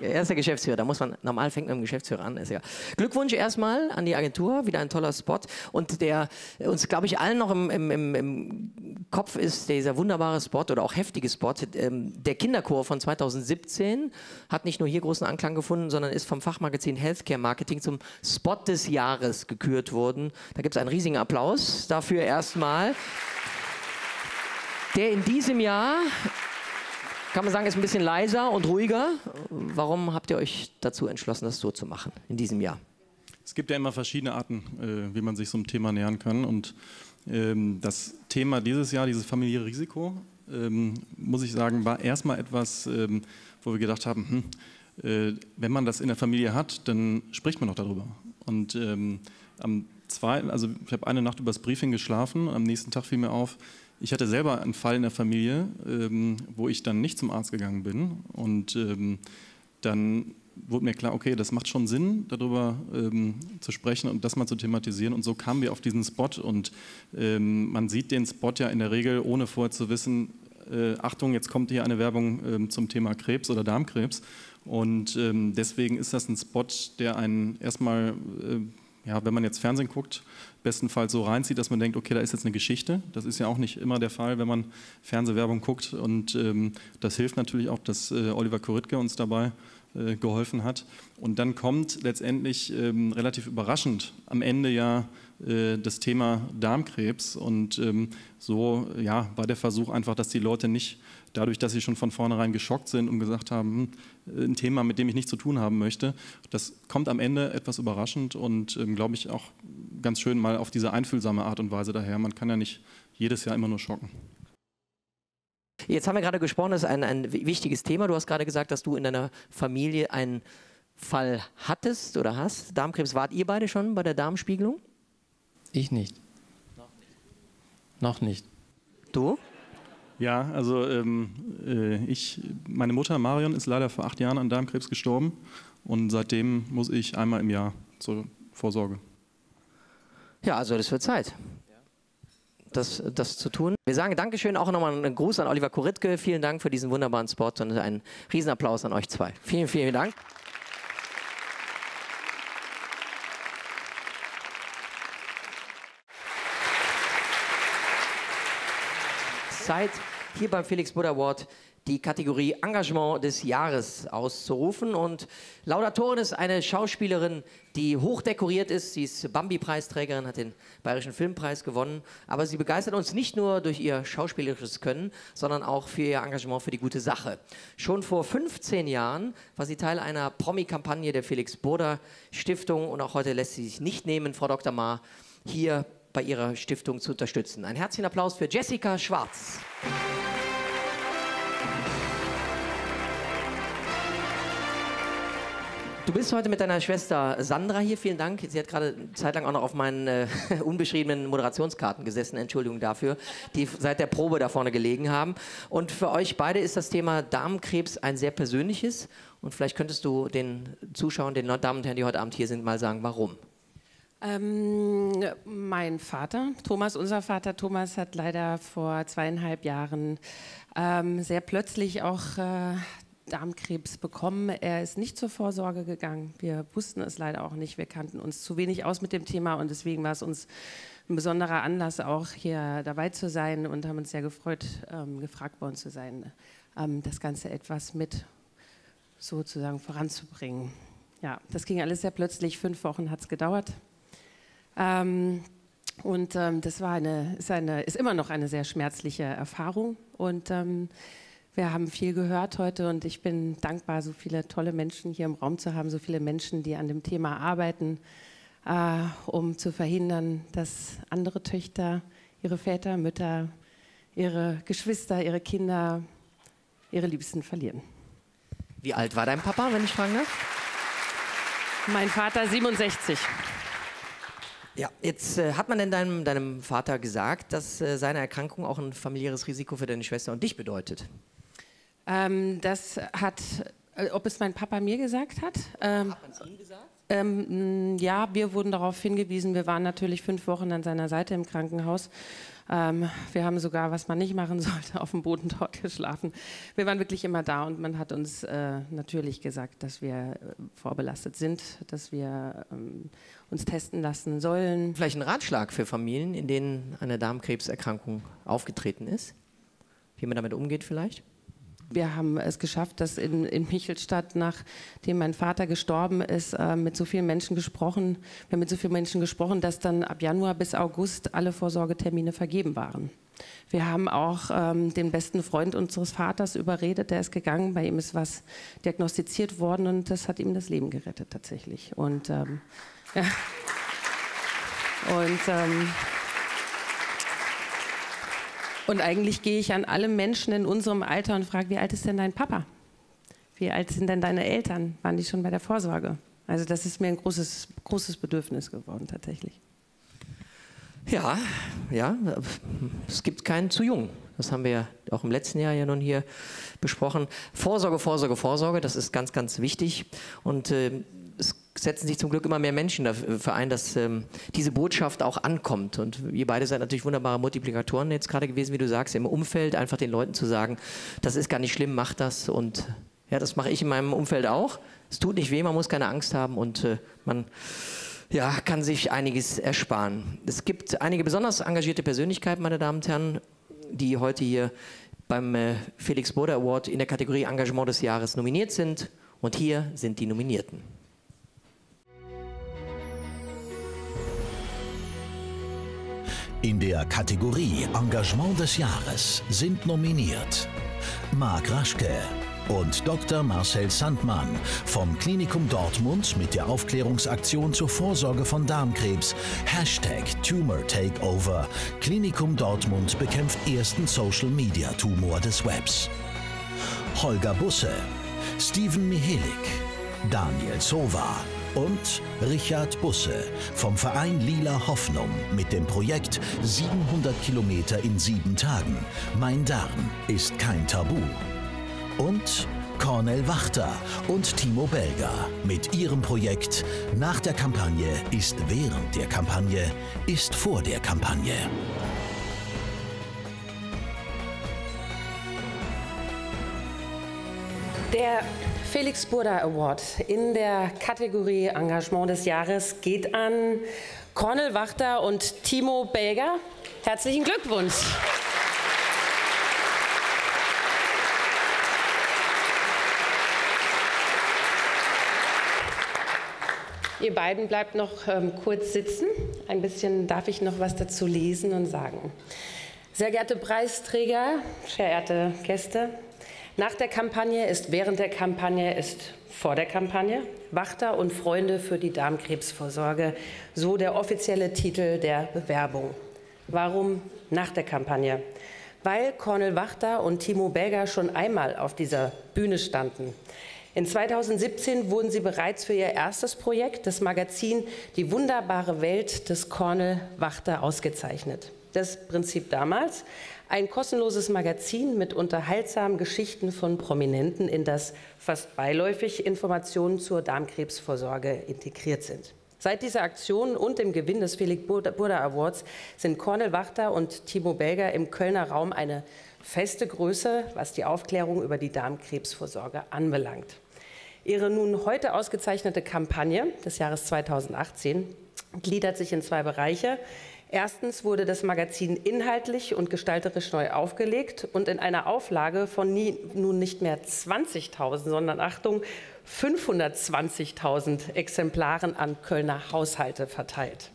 Er der Geschäftsführer. Da muss man, normal fängt man mit dem Geschäftsführer an. Ist ja. Glückwunsch erstmal an die Agentur. Wieder ein toller Spot. Und der uns, glaube ich, allen noch im, im, im, Kopf ist dieser wunderbare Spot oder auch heftige Spot. Ähm, der Kinderchor von 2017 hat nicht nur hier großen Anklang gefunden, sondern ist vom Fachmagazin Healthcare Marketing zum Spot des Jahres gekürt worden. Da gibt es einen riesigen Applaus dafür erstmal. Der in diesem Jahr kann man sagen, ist ein bisschen leiser und ruhiger. Warum habt ihr euch dazu entschlossen, das so zu machen in diesem Jahr? Es gibt ja immer verschiedene Arten, äh, wie man sich so einem Thema nähern kann. Und ähm, das Thema dieses Jahr, dieses familiäre Risiko, ähm, muss ich sagen, war erstmal etwas, ähm, wo wir gedacht haben, hm, äh, wenn man das in der Familie hat, dann spricht man doch darüber. Und ähm, am zweiten, also ich habe eine Nacht übers Briefing geschlafen, am nächsten Tag fiel mir auf, ich hatte selber einen Fall in der Familie, ähm, wo ich dann nicht zum Arzt gegangen bin. Und ähm, dann wurde mir klar, okay, das macht schon Sinn, darüber ähm, zu sprechen und das mal zu thematisieren. Und so kamen wir auf diesen Spot. Und man sieht den Spot ja in der Regel, ohne vorher zu wissen, äh, Achtung, jetzt kommt hier eine Werbung zum Thema Krebs oder Darmkrebs. Und deswegen ist das ein Spot, der einen erstmal, äh, ja, wenn man jetzt Fernsehen guckt, bestenfalls so reinzieht, dass man denkt, okay, da ist jetzt eine Geschichte. Das ist ja auch nicht immer der Fall, wenn man Fernsehwerbung guckt. Und ähm, das hilft natürlich auch, dass äh, Oliver Koritke uns dabei äh, geholfen hat. Und dann kommt letztendlich ähm, relativ überraschend am Ende ja äh, das Thema Darmkrebs. Und ähm, so ja, war der Versuch einfach, dass die Leute nicht dadurch, dass sie schon von vornherein geschockt sind und gesagt haben, hm, ein Thema, mit dem ich nichts zu tun haben möchte, das kommt am Ende etwas überraschend und ähm, glaube ich auch ganz schön mal auf diese einfühlsame Art und Weise daher. Man kann ja nicht jedes Jahr immer nur schocken. Jetzt haben wir gerade gesprochen, das ist ein, ein wichtiges Thema. Du hast gerade gesagt, dass du in deiner Familie einen Fall hattest oder hast. Darmkrebs, wart ihr beide schon bei der Darmspiegelung? Ich nicht. Noch nicht. Noch nicht. Du? Ja, also ähm, äh, ich, meine Mutter Marion ist leider vor acht Jahren an Darmkrebs gestorben und seitdem muss ich einmal im Jahr zur Vorsorge. Ja, also das wird Zeit. Das, das zu tun. Wir sagen Dankeschön, auch nochmal einen Gruß an Oliver Koritke. Vielen Dank für diesen wunderbaren Spot und einen Riesenapplaus an euch zwei. Vielen, vielen Dank. Zeit, hier beim Felix Buddha Award die Kategorie Engagement des Jahres auszurufen. Und Laudatorin ist eine Schauspielerin, die hochdekoriert ist. Sie ist Bambi-Preisträgerin, hat den Bayerischen Filmpreis gewonnen. Aber sie begeistert uns nicht nur durch ihr schauspielerisches Können, sondern auch für ihr Engagement für die gute Sache. Schon vor 15 Jahren war sie Teil einer Promi-Kampagne der Felix Burda Stiftung und auch heute lässt sie sich nicht nehmen, Frau Dr. Ma, hier bei ihrer Stiftung zu unterstützen. Ein herzlichen Applaus für Jessica Schwarz. Du bist heute mit deiner Schwester Sandra hier. Vielen Dank. Sie hat gerade eine Zeit lang auch noch auf meinen äh, unbeschriebenen Moderationskarten gesessen. Entschuldigung dafür, die seit der Probe da vorne gelegen haben. Und für euch beide ist das Thema Darmkrebs ein sehr persönliches. Und vielleicht könntest du den Zuschauern, den Damen und Herren, die heute Abend hier sind, mal sagen, warum. Ähm, mein Vater, Thomas, unser Vater Thomas, hat leider vor zweieinhalb Jahren ähm, sehr plötzlich auch äh, Darmkrebs bekommen. Er ist nicht zur Vorsorge gegangen. Wir wussten es leider auch nicht. Wir kannten uns zu wenig aus mit dem Thema und deswegen war es uns ein besonderer Anlass, auch hier dabei zu sein und haben uns sehr gefreut, ähm, gefragt worden zu sein, ähm, das Ganze etwas mit sozusagen voranzubringen. Ja, das ging alles sehr plötzlich. Fünf Wochen hat es gedauert. Ähm, und ähm, das war eine ist, eine, ist immer noch eine sehr schmerzliche Erfahrung. Und ähm, wir haben viel gehört heute und ich bin dankbar, so viele tolle Menschen hier im Raum zu haben, so viele Menschen, die an dem Thema arbeiten, äh, um zu verhindern, dass andere Töchter, ihre Väter, Mütter, ihre Geschwister, ihre Kinder, ihre Liebsten verlieren. Wie alt war dein Papa, wenn ich fragen darf? Mein Vater 67. Ja, jetzt äh, hat man denn deinem, deinem Vater gesagt, dass äh, seine Erkrankung auch ein familiäres Risiko für deine Schwester und dich bedeutet? Ähm, das hat, äh, ob es mein Papa mir gesagt hat? Ähm, hat man es ihm gesagt? Ähm, ja, wir wurden darauf hingewiesen. Wir waren natürlich fünf Wochen an seiner Seite im Krankenhaus. Ähm, wir haben sogar, was man nicht machen sollte, auf dem Boden dort geschlafen. Wir waren wirklich immer da und man hat uns äh, natürlich gesagt, dass wir äh, vorbelastet sind, dass wir ähm, uns testen lassen sollen. Vielleicht ein Ratschlag für Familien, in denen eine Darmkrebserkrankung aufgetreten ist? Wie man damit umgeht vielleicht? Wir haben es geschafft, dass in, in Michelstadt, nachdem mein Vater gestorben ist, äh, mit so vielen Menschen gesprochen, wir haben mit so vielen Menschen gesprochen, dass dann ab Januar bis August alle Vorsorgetermine vergeben waren. Wir haben auch ähm, den besten Freund unseres Vaters überredet, der ist gegangen, bei ihm ist was diagnostiziert worden und das hat ihm das Leben gerettet tatsächlich. Und, ähm, ja. und ähm, und eigentlich gehe ich an alle Menschen in unserem Alter und frage, wie alt ist denn dein Papa? Wie alt sind denn deine Eltern? Waren die schon bei der Vorsorge? Also das ist mir ein großes, großes Bedürfnis geworden tatsächlich. Ja, ja, es gibt keinen zu jung. Das haben wir ja auch im letzten Jahr ja nun hier besprochen. Vorsorge, Vorsorge, Vorsorge, das ist ganz, ganz wichtig. Und äh, setzen sich zum Glück immer mehr Menschen dafür ein, dass ähm, diese Botschaft auch ankommt. Und ihr beide seid natürlich wunderbare Multiplikatoren jetzt gerade gewesen, wie du sagst, im Umfeld einfach den Leuten zu sagen, das ist gar nicht schlimm, mach das. Und ja, das mache ich in meinem Umfeld auch. Es tut nicht weh, man muss keine Angst haben und äh, man ja, kann sich einiges ersparen. Es gibt einige besonders engagierte Persönlichkeiten, meine Damen und Herren, die heute hier beim äh, Felix Bode Award in der Kategorie Engagement des Jahres nominiert sind. Und hier sind die Nominierten. In der Kategorie Engagement des Jahres sind nominiert Marc Raschke und Dr. Marcel Sandmann vom Klinikum Dortmund mit der Aufklärungsaktion zur Vorsorge von Darmkrebs. Hashtag Tumor Takeover. Klinikum Dortmund bekämpft ersten Social Media Tumor des Webs. Holger Busse, Steven Mihelik, Daniel Sova, und Richard Busse vom Verein Lila Hoffnung mit dem Projekt 700 Kilometer in sieben Tagen. Mein Darm ist kein Tabu. Und Cornel Wachter und Timo Belger mit ihrem Projekt Nach der Kampagne ist während der Kampagne ist vor der Kampagne. Der Felix Burda Award in der Kategorie Engagement des Jahres geht an Cornel Wachter und Timo Belger. Herzlichen Glückwunsch. Ihr beiden bleibt noch ähm, kurz sitzen. Ein bisschen darf ich noch was dazu lesen und sagen. Sehr geehrte Preisträger, verehrte Gäste, nach der Kampagne ist während der Kampagne ist vor der Kampagne. Wachter und Freunde für die Darmkrebsvorsorge, so der offizielle Titel der Bewerbung. Warum nach der Kampagne? Weil Cornel Wachter und Timo Belger schon einmal auf dieser Bühne standen. In 2017 wurden sie bereits für ihr erstes Projekt, das Magazin Die wunderbare Welt des Cornel Wachter, ausgezeichnet. Das Prinzip damals, ein kostenloses Magazin mit unterhaltsamen Geschichten von Prominenten, in das fast beiläufig Informationen zur Darmkrebsvorsorge integriert sind. Seit dieser Aktion und dem Gewinn des Felix Burda Awards sind Cornel Wachter und Timo Belger im Kölner Raum eine feste Größe, was die Aufklärung über die Darmkrebsvorsorge anbelangt. Ihre nun heute ausgezeichnete Kampagne des Jahres 2018 gliedert sich in zwei Bereiche. Erstens wurde das Magazin inhaltlich und gestalterisch neu aufgelegt und in einer Auflage von nie, nun nicht mehr 20.000, sondern Achtung, 520.000 Exemplaren an Kölner Haushalte verteilt.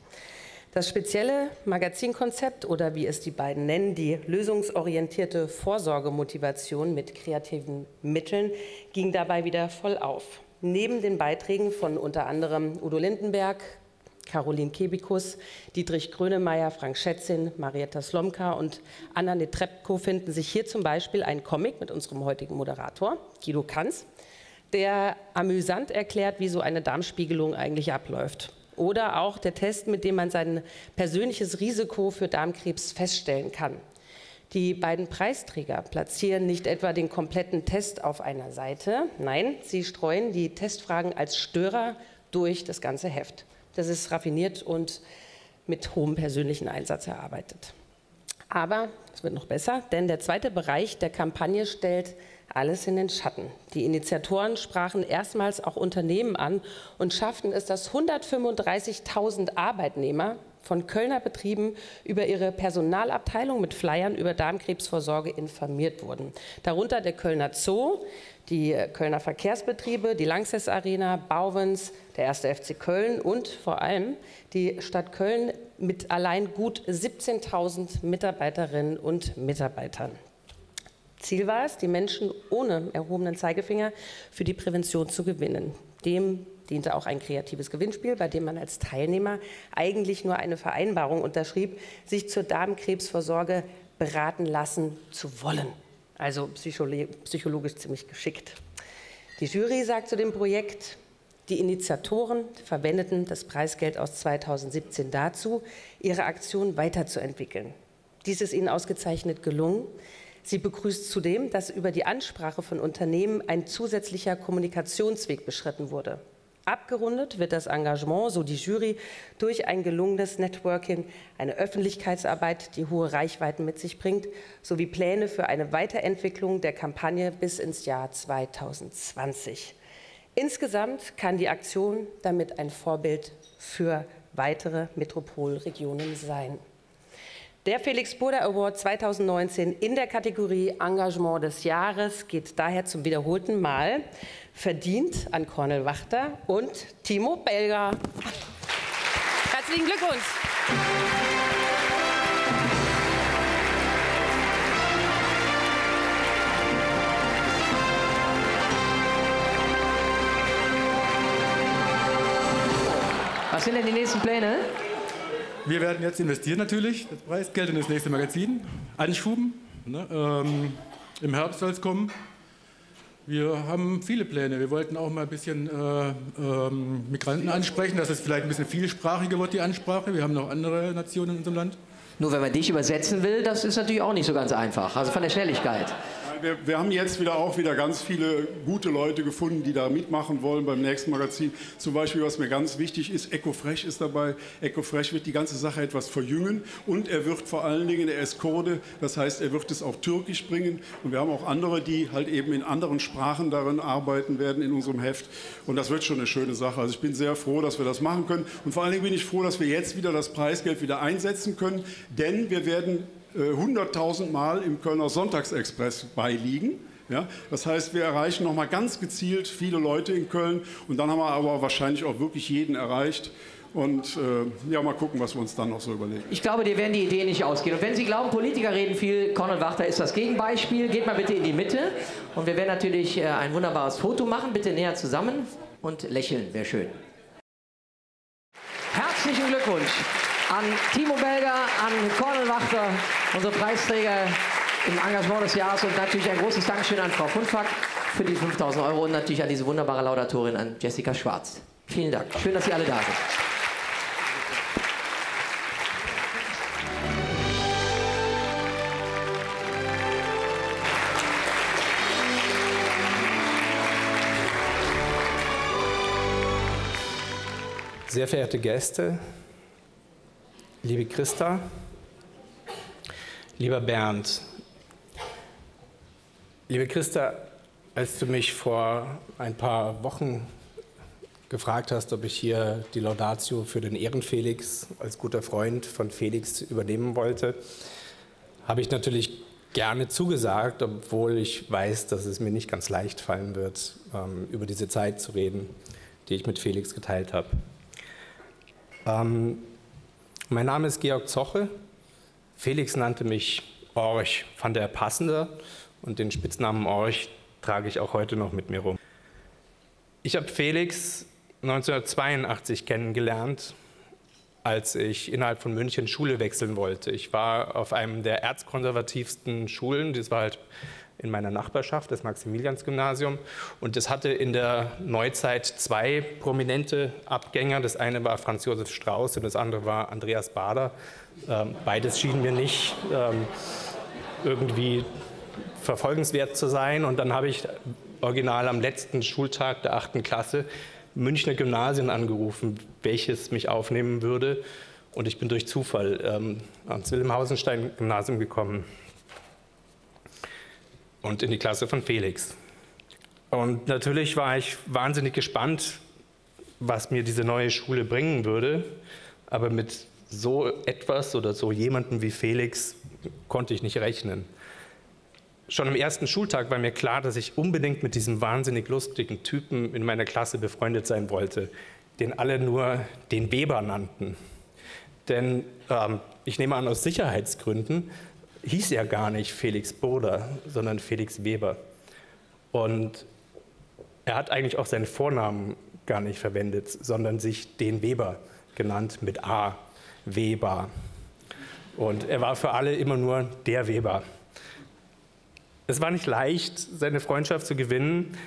Das spezielle Magazinkonzept oder wie es die beiden nennen, die lösungsorientierte Vorsorgemotivation mit kreativen Mitteln, ging dabei wieder voll auf. Neben den Beiträgen von unter anderem Udo Lindenberg, Caroline Kebikus, Dietrich Grönemeyer, Frank Schätzin, Marietta Slomka und Anna Netrebko finden sich hier zum Beispiel ein Comic mit unserem heutigen Moderator, Guido Kanz, der amüsant erklärt, wie so eine Darmspiegelung eigentlich abläuft. Oder auch der Test, mit dem man sein persönliches Risiko für Darmkrebs feststellen kann. Die beiden Preisträger platzieren nicht etwa den kompletten Test auf einer Seite, nein, sie streuen die Testfragen als Störer durch das ganze Heft. Das ist raffiniert und mit hohem persönlichen Einsatz erarbeitet. Aber es wird noch besser, denn der zweite Bereich der Kampagne stellt alles in den Schatten. Die Initiatoren sprachen erstmals auch Unternehmen an und schafften es, dass 135.000 Arbeitnehmer von Kölner Betrieben über ihre Personalabteilung mit Flyern über Darmkrebsvorsorge informiert wurden. Darunter der Kölner Zoo, die Kölner Verkehrsbetriebe, die Lanxess Arena, Bauwens, der 1. FC Köln und vor allem die Stadt Köln mit allein gut 17.000 Mitarbeiterinnen und Mitarbeitern. Ziel war es, die Menschen ohne erhobenen Zeigefinger für die Prävention zu gewinnen. Dem diente auch ein kreatives Gewinnspiel, bei dem man als Teilnehmer eigentlich nur eine Vereinbarung unterschrieb, sich zur Darmkrebsvorsorge beraten lassen zu wollen. Also psychologisch ziemlich geschickt. Die Jury sagt zu dem Projekt, die Initiatoren verwendeten das Preisgeld aus 2017 dazu, ihre Aktion weiterzuentwickeln. Dies ist ihnen ausgezeichnet gelungen. Sie begrüßt zudem, dass über die Ansprache von Unternehmen ein zusätzlicher Kommunikationsweg beschritten wurde. Abgerundet wird das Engagement, so die Jury, durch ein gelungenes Networking, eine Öffentlichkeitsarbeit, die hohe Reichweiten mit sich bringt, sowie Pläne für eine Weiterentwicklung der Kampagne bis ins Jahr 2020. Insgesamt kann die Aktion damit ein Vorbild für weitere Metropolregionen sein. Der Felix Boder Award 2019 in der Kategorie Engagement des Jahres geht daher zum wiederholten Mal verdient an Cornel Wachter und Timo Belger. Herzlichen Glückwunsch! Was sind denn die nächsten Pläne? Wir werden jetzt investieren natürlich, das Preisgeld in das nächste Magazin, anschuben. Ne, ähm, Im Herbst soll es kommen. Wir haben viele Pläne. Wir wollten auch mal ein bisschen äh, ähm, Migranten ansprechen, dass es vielleicht ein bisschen vielsprachiger wird, die Ansprache. Wir haben noch andere Nationen in unserem Land. Nur wenn man dich übersetzen will, das ist natürlich auch nicht so ganz einfach. Also von der Schnelligkeit wir, wir, haben jetzt wieder auch wieder ganz viele gute Leute gefunden, die da mitmachen wollen beim nächsten Magazin. Zum Beispiel, was mir ganz wichtig ist, EcoFresh ist dabei. EcoFresh wird die ganze Sache etwas verjüngen und er wird vor allen Dingen, er ist Kurde, das heißt, er wird es auf Türkisch bringen. Und wir haben auch andere, die halt eben in anderen Sprachen darin arbeiten werden in unserem Heft. Und das wird schon eine schöne Sache. Also ich bin sehr froh, dass wir das machen können. Und vor allen Dingen bin ich froh, dass wir jetzt wieder das Preisgeld wieder einsetzen können, denn wir werden 100.000 äh, Mal im Kölner Sonntagsexpress beiliegen. Ja, das heißt, wir erreichen nochmal ganz gezielt viele Leute in Köln und dann haben wir aber wahrscheinlich auch wirklich jeden erreicht. Und äh, ja, mal gucken, was wir uns dann noch so überlegen. Ich glaube, dir werden die Ideen nicht ausgehen. Und wenn Sie glauben, Politiker reden viel, Conrad Wachter ist das Gegenbeispiel. Geht mal bitte in die Mitte. Und wir werden natürlich äh, ein wunderbares Foto machen. Bitte näher zusammen und lächeln, wäre schön. Herzlichen Glückwunsch an Timo Belger, an Cornel Wachter, unsere Preisträger im Engagement des Jahres und natürlich ein großes Dankeschön an Frau Funfack für die 5000 Euro und natürlich an diese wunderbare Laudatorin, an Jessica Schwarz. Vielen Dank. Schön, dass Sie alle da sind. Sehr verehrte Gäste, liebe Christa, lieber Bernd, liebe Christa, als du mich vor ein paar Wochen gefragt hast, ob ich hier die Laudatio für den Ehrenfelix als guter Freund von Felix übernehmen wollte, habe ich natürlich gerne zugesagt, obwohl ich weiß, dass es mir nicht ganz leicht fallen wird, ähm, über diese Zeit zu reden, die ich mit Felix geteilt habe. Mein Name ist Georg Zoche. Felix nannte mich Orch, fand er passender und den Spitznamen Orch trage ich auch heute noch mit mir rum. Ich habe Felix 1982 kennengelernt, als ich innerhalb von München Schule wechseln wollte. Ich war auf einem der erzkonservativsten Schulen, das war halt in meiner Nachbarschaft, das Maximiliansgymnasium. Und das hatte in der Neuzeit zwei prominente Abgänger. Das eine war Franz Josef Strauß und das andere war Andreas Bader. Ähm, beides schien mir nicht ähm, irgendwie verfolgenswert zu sein. Und dann habe ich original am letzten Schultag der achten Klasse Münchner Gymnasien angerufen, welches mich aufnehmen würde. Und ich bin durch Zufall ähm, ans Wilhelm-Hausenstein-Gymnasium gekommen und in die Klasse von Felix. Und natürlich war ich wahnsinnig gespannt, was mir diese neue Schule bringen würde. Aber mit so etwas oder so jemandem wie Felix konnte ich nicht rechnen. Schon am ersten Schultag war mir klar, dass ich unbedingt mit diesem wahnsinnig lustigen Typen in meiner Klasse befreundet sein wollte, den alle nur den Weber nannten. Denn ähm, ich nehme an, aus Sicherheitsgründen hieß er gar nicht Felix Boder, sondern Felix Weber. Und er hat eigentlich auch seinen Vornamen gar nicht verwendet, sondern sich den Weber genannt mit A, Weber. Und er war für alle immer nur der Weber. Es war nicht leicht, seine Freundschaft zu gewinnen,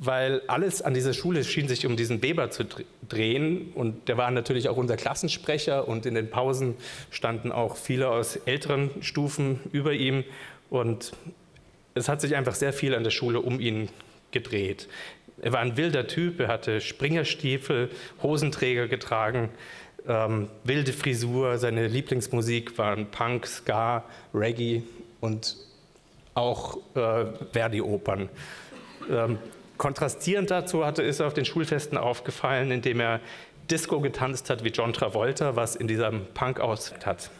weil alles an dieser Schule schien sich um diesen Weber zu drehen. Und der war natürlich auch unser Klassensprecher und in den Pausen standen auch viele aus älteren Stufen über ihm. Und es hat sich einfach sehr viel an der Schule um ihn gedreht. Er war ein wilder Typ, er hatte Springerstiefel, Hosenträger getragen, ähm, wilde Frisur, seine Lieblingsmusik waren Punk, Ska, Reggae und auch äh, Verdi-Opern. Ähm, kontrastierend dazu hatte ist auf den Schulfesten aufgefallen, indem er Disco getanzt hat wie John Travolta, was in diesem Punk aus hat.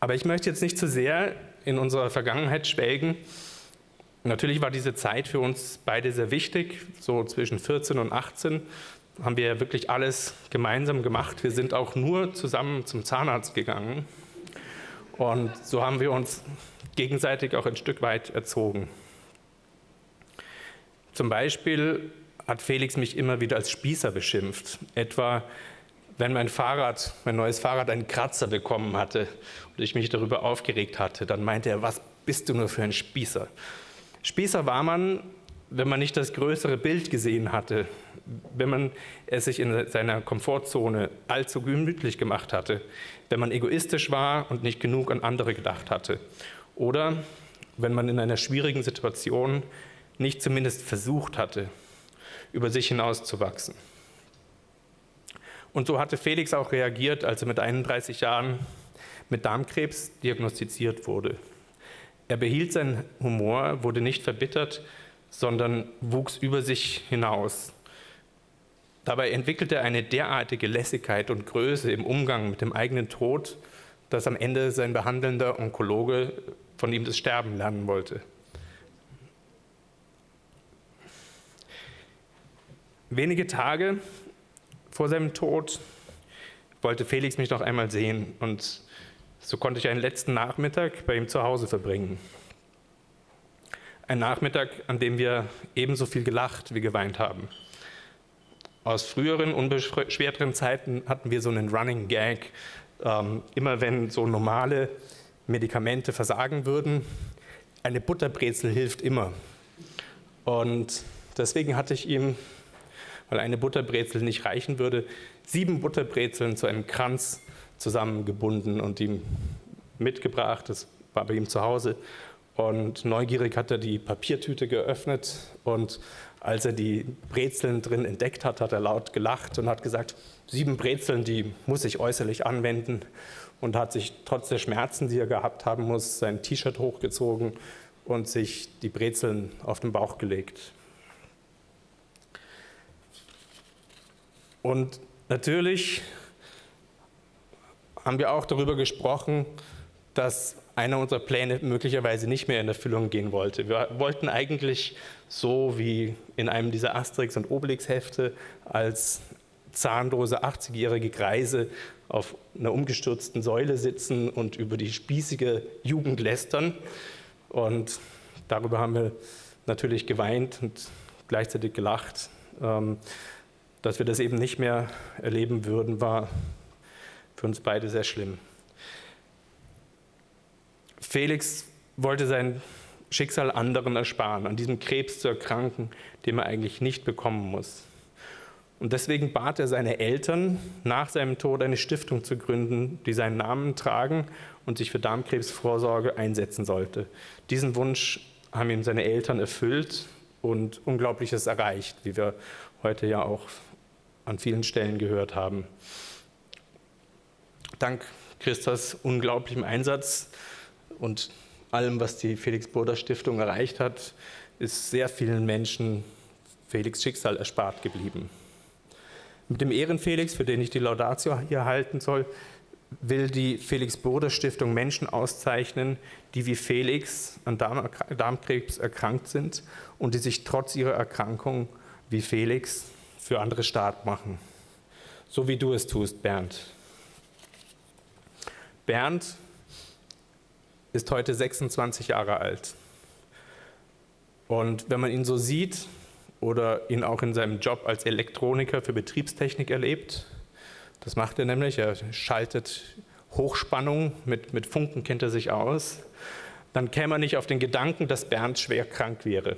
Aber ich möchte jetzt nicht zu sehr in unserer Vergangenheit schwelgen. Natürlich war diese Zeit für uns beide sehr wichtig. So zwischen 14 und 18 haben wir wirklich alles gemeinsam gemacht. Wir sind auch nur zusammen zum Zahnarzt gegangen. Und so haben wir uns gegenseitig auch ein Stück weit erzogen. Zum Beispiel hat Felix mich immer wieder als Spießer beschimpft. Etwa, wenn mein Fahrrad, mein neues Fahrrad einen Kratzer bekommen hatte und ich mich darüber aufgeregt hatte, dann meinte er, was bist du nur für ein Spießer? Spießer war man, wenn man nicht das größere Bild gesehen hatte, wenn man es sich in seiner Komfortzone allzu gemütlich gemacht hatte, wenn man egoistisch war und nicht genug an andere gedacht hatte. Oder wenn man in einer schwierigen Situation nicht zumindest versucht hatte, über sich hinauszuwachsen. Und so hatte Felix auch reagiert, als er mit 31 Jahren mit Darmkrebs diagnostiziert wurde. Er behielt seinen Humor, wurde nicht verbittert, sondern wuchs über sich hinaus. Dabei entwickelte er eine derartige Lässigkeit und Größe im Umgang mit dem eigenen Tod, dass am Ende sein behandelnder Onkologe von ihm das Sterben lernen wollte. Wenige Tage vor seinem Tod wollte Felix mich noch einmal sehen und so konnte ich einen letzten Nachmittag bei ihm zu Hause verbringen. Ein Nachmittag, an dem wir ebenso viel gelacht wie geweint haben. Aus früheren, unbeschwerteren Zeiten hatten wir so einen Running Gag. Ähm, immer wenn so normale Medikamente versagen würden, eine Butterbrezel hilft immer. Und deswegen hatte ich ihm weil eine Butterbrezel nicht reichen würde, sieben Butterbrezeln zu einem Kranz zusammengebunden und ihm mitgebracht. Das war bei ihm zu Hause. Und neugierig hat er die Papiertüte geöffnet und als er die Brezeln drin entdeckt hat, hat er laut gelacht und hat gesagt, sieben Brezeln, die muss ich äußerlich anwenden und hat sich trotz der Schmerzen, die er gehabt haben muss, sein T-Shirt hochgezogen und sich die Brezeln auf den Bauch gelegt. Und natürlich haben wir auch darüber gesprochen, dass einer unserer Pläne möglicherweise nicht mehr in Erfüllung gehen wollte. Wir wollten eigentlich so wie in einem dieser Asterix- und Obelix-Hefte als zahnlose 80-jährige Greise auf einer umgestürzten Säule sitzen und über die spießige Jugend lästern. Und darüber haben wir natürlich geweint und gleichzeitig gelacht. Dass wir das eben nicht mehr erleben würden, war für uns beide sehr schlimm. Felix wollte sein Schicksal anderen ersparen, an diesem Krebs zu erkranken, den er eigentlich nicht bekommen muss. Und deswegen bat er seine Eltern, nach seinem Tod eine Stiftung zu gründen, die seinen Namen tragen und sich für Darmkrebsvorsorge einsetzen sollte. Diesen Wunsch haben ihm seine Eltern erfüllt und Unglaubliches erreicht, wie wir heute ja auch an vielen Stellen gehört haben. Dank Christas unglaublichem Einsatz und allem, was die Felix Burda Stiftung erreicht hat, ist sehr vielen Menschen Felix Schicksal erspart geblieben. Mit dem Ehrenfelix, für den ich die Laudatio hier halten soll, will die Felix Burda Stiftung Menschen auszeichnen, die wie Felix an Darmkrebs erkrankt sind und die sich trotz ihrer Erkrankung wie Felix für andere stark machen. So wie du es tust, Bernd. Bernd ist heute 26 Jahre alt. Und wenn man ihn so sieht oder ihn auch in seinem Job als Elektroniker für Betriebstechnik erlebt, das macht er nämlich, er schaltet Hochspannung, mit, mit Funken kennt er sich aus, dann käme er nicht auf den Gedanken, dass Bernd schwer krank wäre.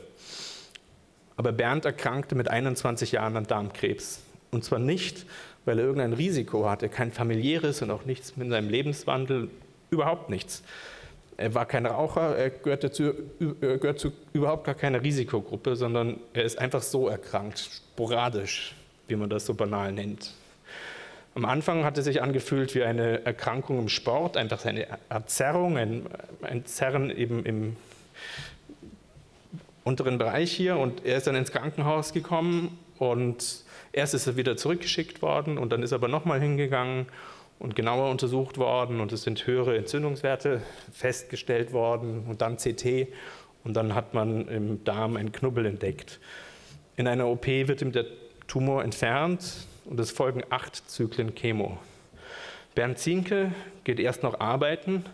Aber Bernd erkrankte mit 21 Jahren an Darmkrebs. Und zwar nicht, weil er irgendein Risiko hatte, kein familiäres und auch nichts mit seinem Lebenswandel, überhaupt nichts. Er war kein Raucher, er gehörte zu, er gehört zu überhaupt gar keiner Risikogruppe, sondern er ist einfach so erkrankt, sporadisch, wie man das so banal nennt. Am Anfang hat es sich angefühlt wie eine Erkrankung im Sport, einfach eine Erzerrung, ein, ein Zerren eben im unteren Bereich hier. Und er ist dann ins Krankenhaus gekommen und erst ist er wieder zurückgeschickt worden und dann ist er aber nochmal hingegangen und genauer untersucht worden und es sind höhere Entzündungswerte festgestellt worden und dann CT und dann hat man im Darm einen Knubbel entdeckt. In einer OP wird ihm der Tumor entfernt und es folgen acht Zyklen Chemo. Bernd Zienke geht erst noch arbeiten,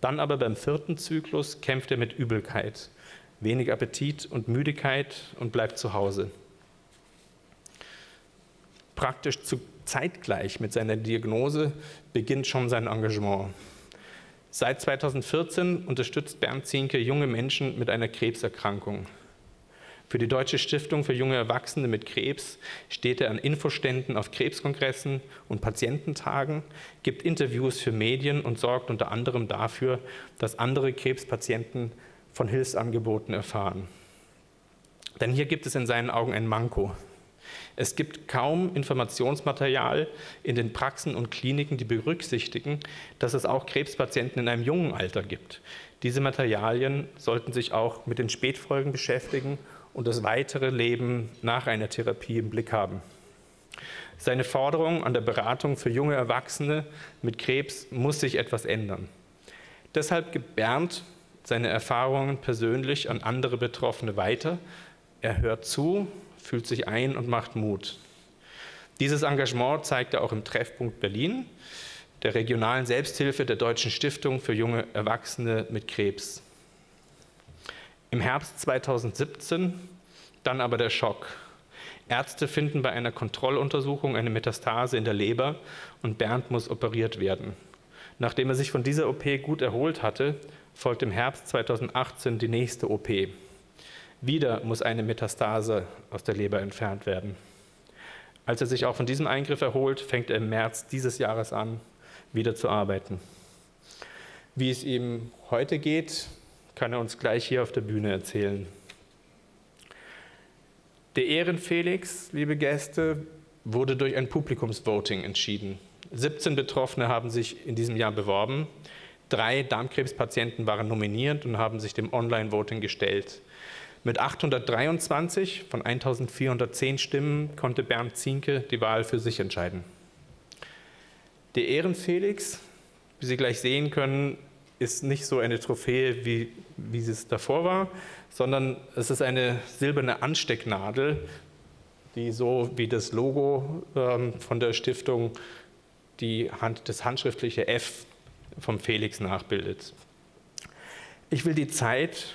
dann aber beim vierten Zyklus kämpft er mit Übelkeit, wenig Appetit und Müdigkeit und bleibt zu Hause. Praktisch zu zeitgleich mit seiner Diagnose beginnt schon sein Engagement. Seit 2014 unterstützt Bernd Zienke junge Menschen mit einer Krebserkrankung. Für die Deutsche Stiftung für junge Erwachsene mit Krebs steht er an Infoständen auf Krebskongressen und Patiententagen, gibt Interviews für Medien und sorgt unter anderem dafür, dass andere Krebspatienten von Hilfsangeboten erfahren. Denn hier gibt es in seinen Augen ein Manko. Es gibt kaum Informationsmaterial in den Praxen und Kliniken, die berücksichtigen, dass es auch Krebspatienten in einem jungen Alter gibt. Diese Materialien sollten sich auch mit den Spätfolgen beschäftigen und das weitere Leben nach einer Therapie im Blick haben. Seine Forderung an der Beratung für junge Erwachsene mit Krebs muss sich etwas ändern. Deshalb gibt Bernd seine Erfahrungen persönlich an andere Betroffene weiter. Er hört zu, fühlt sich ein und macht Mut. Dieses Engagement zeigt er auch im Treffpunkt Berlin, der regionalen Selbsthilfe der Deutschen Stiftung für junge Erwachsene mit Krebs. Im Herbst 2017 dann aber der Schock. Ärzte finden bei einer Kontrolluntersuchung eine Metastase in der Leber und Bernd muss operiert werden. Nachdem er sich von dieser OP gut erholt hatte, folgt im Herbst 2018 die nächste OP. Wieder muss eine Metastase aus der Leber entfernt werden. Als er sich auch von diesem Eingriff erholt, fängt er im März dieses Jahres an, wieder zu arbeiten. Wie es ihm heute geht, kann er uns gleich hier auf der Bühne erzählen. Der Ehrenfelix, liebe Gäste, wurde durch ein Publikumsvoting entschieden. 17 Betroffene haben sich in diesem Jahr beworben. Drei Darmkrebspatienten waren nominiert und haben sich dem Online-Voting gestellt. Mit 823 von 1410 Stimmen konnte Bernd Zienke die Wahl für sich entscheiden. Der Ehrenfelix, wie Sie gleich sehen können, ist nicht so eine Trophäe, wie, wie es davor war, sondern es ist eine silberne Anstecknadel, die so wie das Logo ähm, von der Stiftung die Hand, das handschriftliche F vom Felix nachbildet. Ich will die Zeit,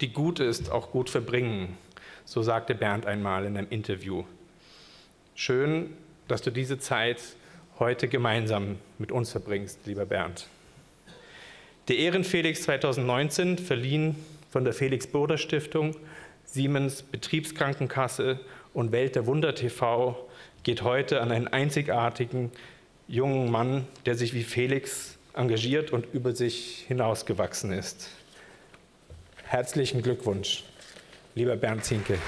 die gut ist, auch gut verbringen, so sagte Bernd einmal in einem Interview. Schön, dass du diese Zeit heute gemeinsam mit uns verbringst, lieber Bernd. Der Ehrenfelix 2019 verliehen von der Felix Burda Stiftung, Siemens Betriebskrankenkasse und Welt der Wunder TV geht heute an einen einzigartigen jungen Mann, der sich wie Felix engagiert und über sich hinausgewachsen ist. Herzlichen Glückwunsch, lieber Bernd Zinke.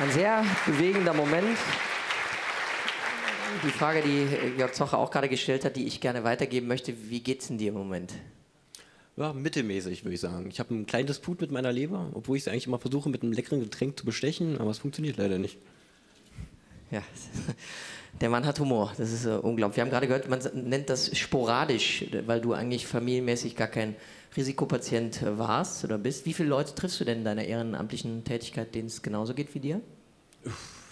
Ein sehr bewegender Moment. Die Frage, die Jörg Zocher auch gerade gestellt hat, die ich gerne weitergeben möchte, wie geht es denn dir im Moment? Ja, mittelmäßig, würde ich sagen. Ich habe einen kleinen Disput mit meiner Leber, obwohl ich sie eigentlich immer versuche, mit einem leckeren Getränk zu bestechen, aber es funktioniert leider nicht. Ja, der Mann hat Humor. Das ist uh, unglaublich. Wir haben gerade gehört, man nennt das sporadisch, weil du eigentlich familienmäßig gar kein Risikopatient warst oder bist. Wie viele Leute triffst du denn in deiner ehrenamtlichen Tätigkeit, denen es genauso geht wie dir?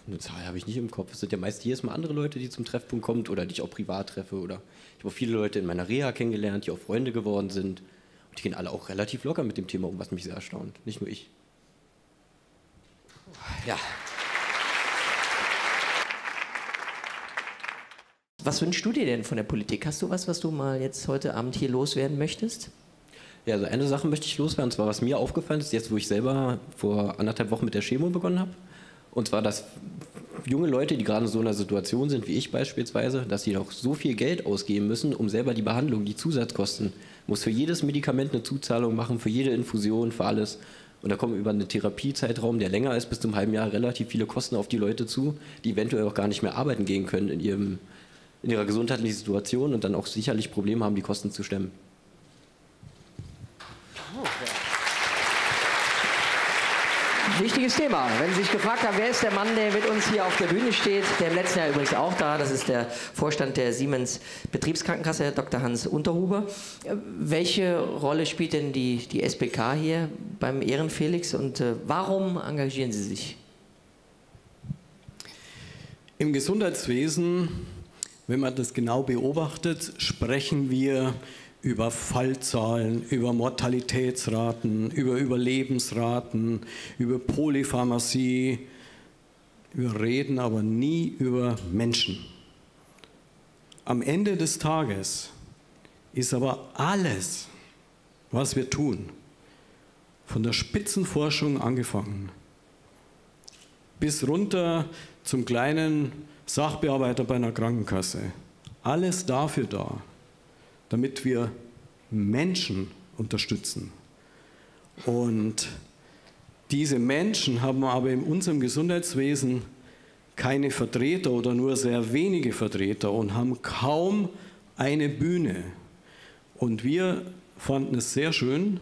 Eine Zahl habe ich nicht im Kopf. Es sind ja meist jedes Mal andere Leute, die zum Treffpunkt kommen oder die ich auch privat treffe. Oder ich habe auch viele Leute in meiner Reha kennengelernt, die auch Freunde geworden sind. Und die gehen alle auch relativ locker mit dem Thema um, was mich sehr erstaunt. Nicht nur ich. Ja. Was wünschst du dir denn von der Politik? Hast du was, was du mal jetzt heute Abend hier loswerden möchtest? Ja, also eine Sache möchte ich loswerden, und zwar was mir aufgefallen ist, jetzt wo ich selber vor anderthalb Wochen mit der Chemo begonnen habe. Und zwar, dass junge Leute, die gerade in so einer Situation sind wie ich beispielsweise, dass sie auch so viel Geld ausgeben müssen, um selber die Behandlung, die Zusatzkosten, muss für jedes Medikament eine Zuzahlung machen, für jede Infusion, für alles. Und da kommen über einen Therapiezeitraum, der länger ist, bis zum halben Jahr relativ viele Kosten auf die Leute zu, die eventuell auch gar nicht mehr arbeiten gehen können in ihrem in ihrer gesundheitlichen Situation und dann auch sicherlich Probleme haben, die Kosten zu stemmen. Wichtiges Thema. Wenn Sie sich gefragt haben, wer ist der Mann, der mit uns hier auf der Bühne steht, der im letzten Jahr übrigens auch da, das ist der Vorstand der Siemens Betriebskrankenkasse, Dr. Hans Unterhuber. Welche Rolle spielt denn die, die SBK hier beim Ehrenfelix und äh, warum engagieren Sie sich? Im Gesundheitswesen wenn man das genau beobachtet, sprechen wir über Fallzahlen, über Mortalitätsraten, über Überlebensraten, über Polypharmazie. Wir reden aber nie über Menschen. Am Ende des Tages ist aber alles, was wir tun, von der Spitzenforschung angefangen, bis runter zum kleinen Sachbearbeiter bei einer Krankenkasse. Alles dafür da, damit wir Menschen unterstützen. Und diese Menschen haben aber in unserem Gesundheitswesen keine Vertreter oder nur sehr wenige Vertreter und haben kaum eine Bühne. Und wir fanden es sehr schön,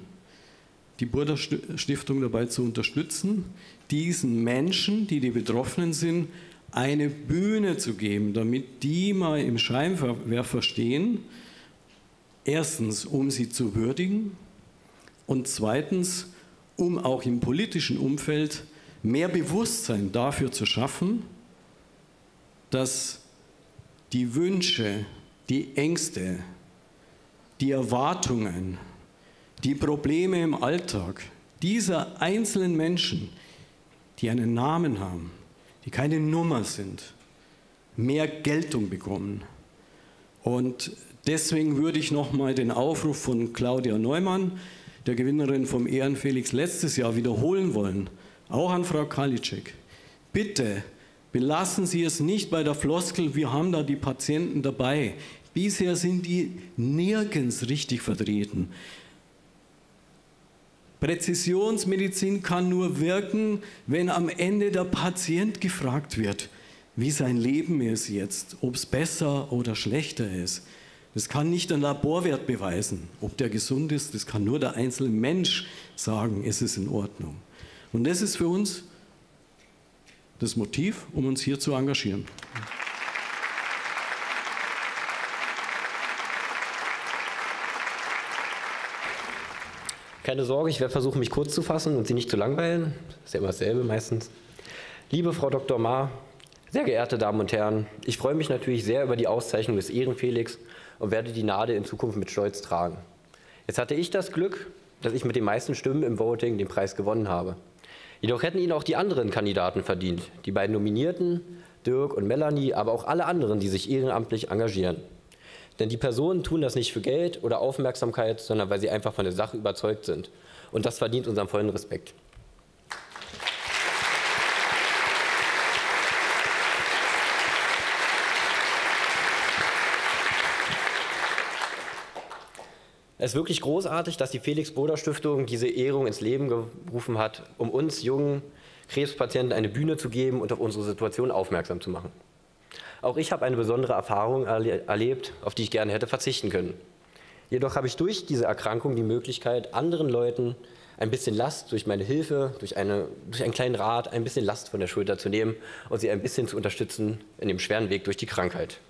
die Burda Stiftung dabei zu unterstützen, diesen Menschen, die die Betroffenen sind, eine Bühne zu geben, damit die mal im Scheinwerfer stehen. Erstens, um sie zu würdigen und zweitens, um auch im politischen Umfeld mehr Bewusstsein dafür zu schaffen, dass die Wünsche, die Ängste, die Erwartungen, die Probleme im Alltag dieser einzelnen Menschen, die einen Namen haben, die keine Nummer sind, mehr Geltung bekommen. Und deswegen würde ich nochmal den Aufruf von Claudia Neumann, der Gewinnerin vom Ehrenfelix letztes Jahr, wiederholen wollen, auch an Frau Kalitschek. Bitte belassen Sie es nicht bei der Floskel, wir haben da die Patienten dabei. Bisher sind die nirgends richtig vertreten. Präzisionsmedizin kann nur wirken, wenn am Ende der Patient gefragt wird, wie sein Leben ist jetzt, ob es besser oder schlechter ist. Das kann nicht ein Laborwert beweisen, ob der gesund ist. Das kann nur der einzelne Mensch sagen, ist es in Ordnung. Und das ist für uns das Motiv, um uns hier zu engagieren. Keine Sorge, ich werde versuchen, mich kurz zu fassen und Sie nicht zu langweilen. Das ist ja immer dasselbe meistens. Liebe Frau Dr. Ma, sehr geehrte Damen und Herren, ich freue mich natürlich sehr über die Auszeichnung des Ehrenfelix und werde die Nade in Zukunft mit Stolz tragen. Jetzt hatte ich das Glück, dass ich mit den meisten Stimmen im Voting den Preis gewonnen habe. Jedoch hätten ihn auch die anderen Kandidaten verdient, die beiden Nominierten, Dirk und Melanie, aber auch alle anderen, die sich ehrenamtlich engagieren. Denn die Personen tun das nicht für Geld oder Aufmerksamkeit, sondern weil sie einfach von der Sache überzeugt sind. Und das verdient unseren vollen Respekt. Es ist wirklich großartig, dass die Felix Boder Stiftung diese Ehrung ins Leben gerufen hat, um uns jungen Krebspatienten eine Bühne zu geben und auf unsere Situation aufmerksam zu machen. Auch ich habe eine besondere Erfahrung erle erlebt, auf die ich gerne hätte verzichten können. Jedoch habe ich durch diese Erkrankung die Möglichkeit, anderen Leuten ein bisschen Last durch meine Hilfe, durch, eine, durch einen kleinen Rat, ein bisschen Last von der Schulter zu nehmen und sie ein bisschen zu unterstützen in dem schweren Weg durch die Krankheit.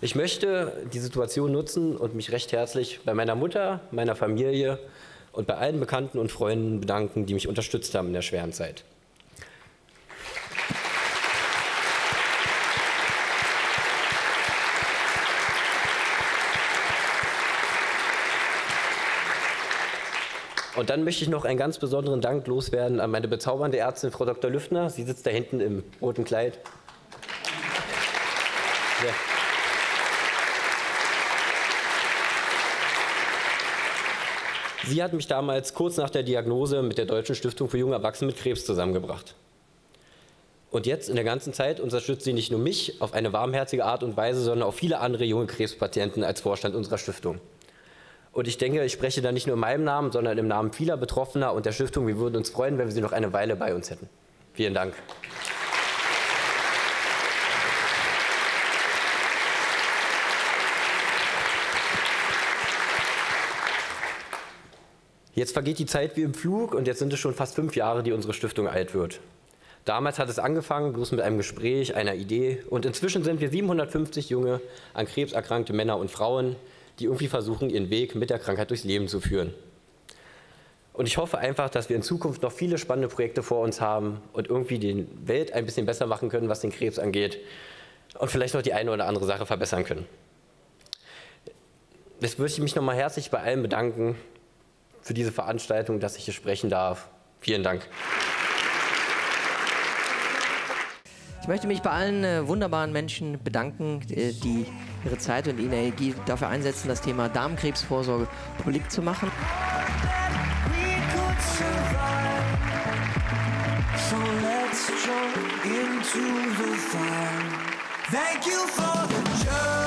Ich möchte die Situation nutzen und mich recht herzlich bei meiner Mutter, meiner Familie und bei allen Bekannten und Freunden bedanken, die mich unterstützt haben in der schweren Zeit. Und dann möchte ich noch einen ganz besonderen Dank loswerden an meine bezaubernde Ärztin, Frau Dr. Lüftner. Sie sitzt da hinten im roten Kleid. Ja. Sie hat mich damals kurz nach der Diagnose mit der Deutschen Stiftung für junge Erwachsene mit Krebs zusammengebracht. Und jetzt in der ganzen Zeit unterstützt sie nicht nur mich auf eine warmherzige Art und Weise, sondern auch viele andere junge Krebspatienten als Vorstand unserer Stiftung. Und ich denke, ich spreche da nicht nur in meinem Namen, sondern im Namen vieler Betroffener und der Stiftung. Wir würden uns freuen, wenn wir Sie noch eine Weile bei uns hätten. Vielen Dank. Jetzt vergeht die Zeit wie im Flug und jetzt sind es schon fast fünf Jahre, die unsere Stiftung alt wird. Damals hat es angefangen, bloß mit einem Gespräch, einer Idee und inzwischen sind wir 750 junge, an Krebs erkrankte Männer und Frauen, die irgendwie versuchen, ihren Weg mit der Krankheit durchs Leben zu führen. Und ich hoffe einfach, dass wir in Zukunft noch viele spannende Projekte vor uns haben und irgendwie die Welt ein bisschen besser machen können, was den Krebs angeht und vielleicht noch die eine oder andere Sache verbessern können. Jetzt möchte ich mich nochmal herzlich bei allen bedanken für diese Veranstaltung, dass ich hier sprechen darf. Vielen Dank. Ich möchte mich bei allen äh, wunderbaren Menschen bedanken, äh, die ihre Zeit und ihre Energie dafür einsetzen, das Thema Darmkrebsvorsorge publik zu machen. Thank you for the journey.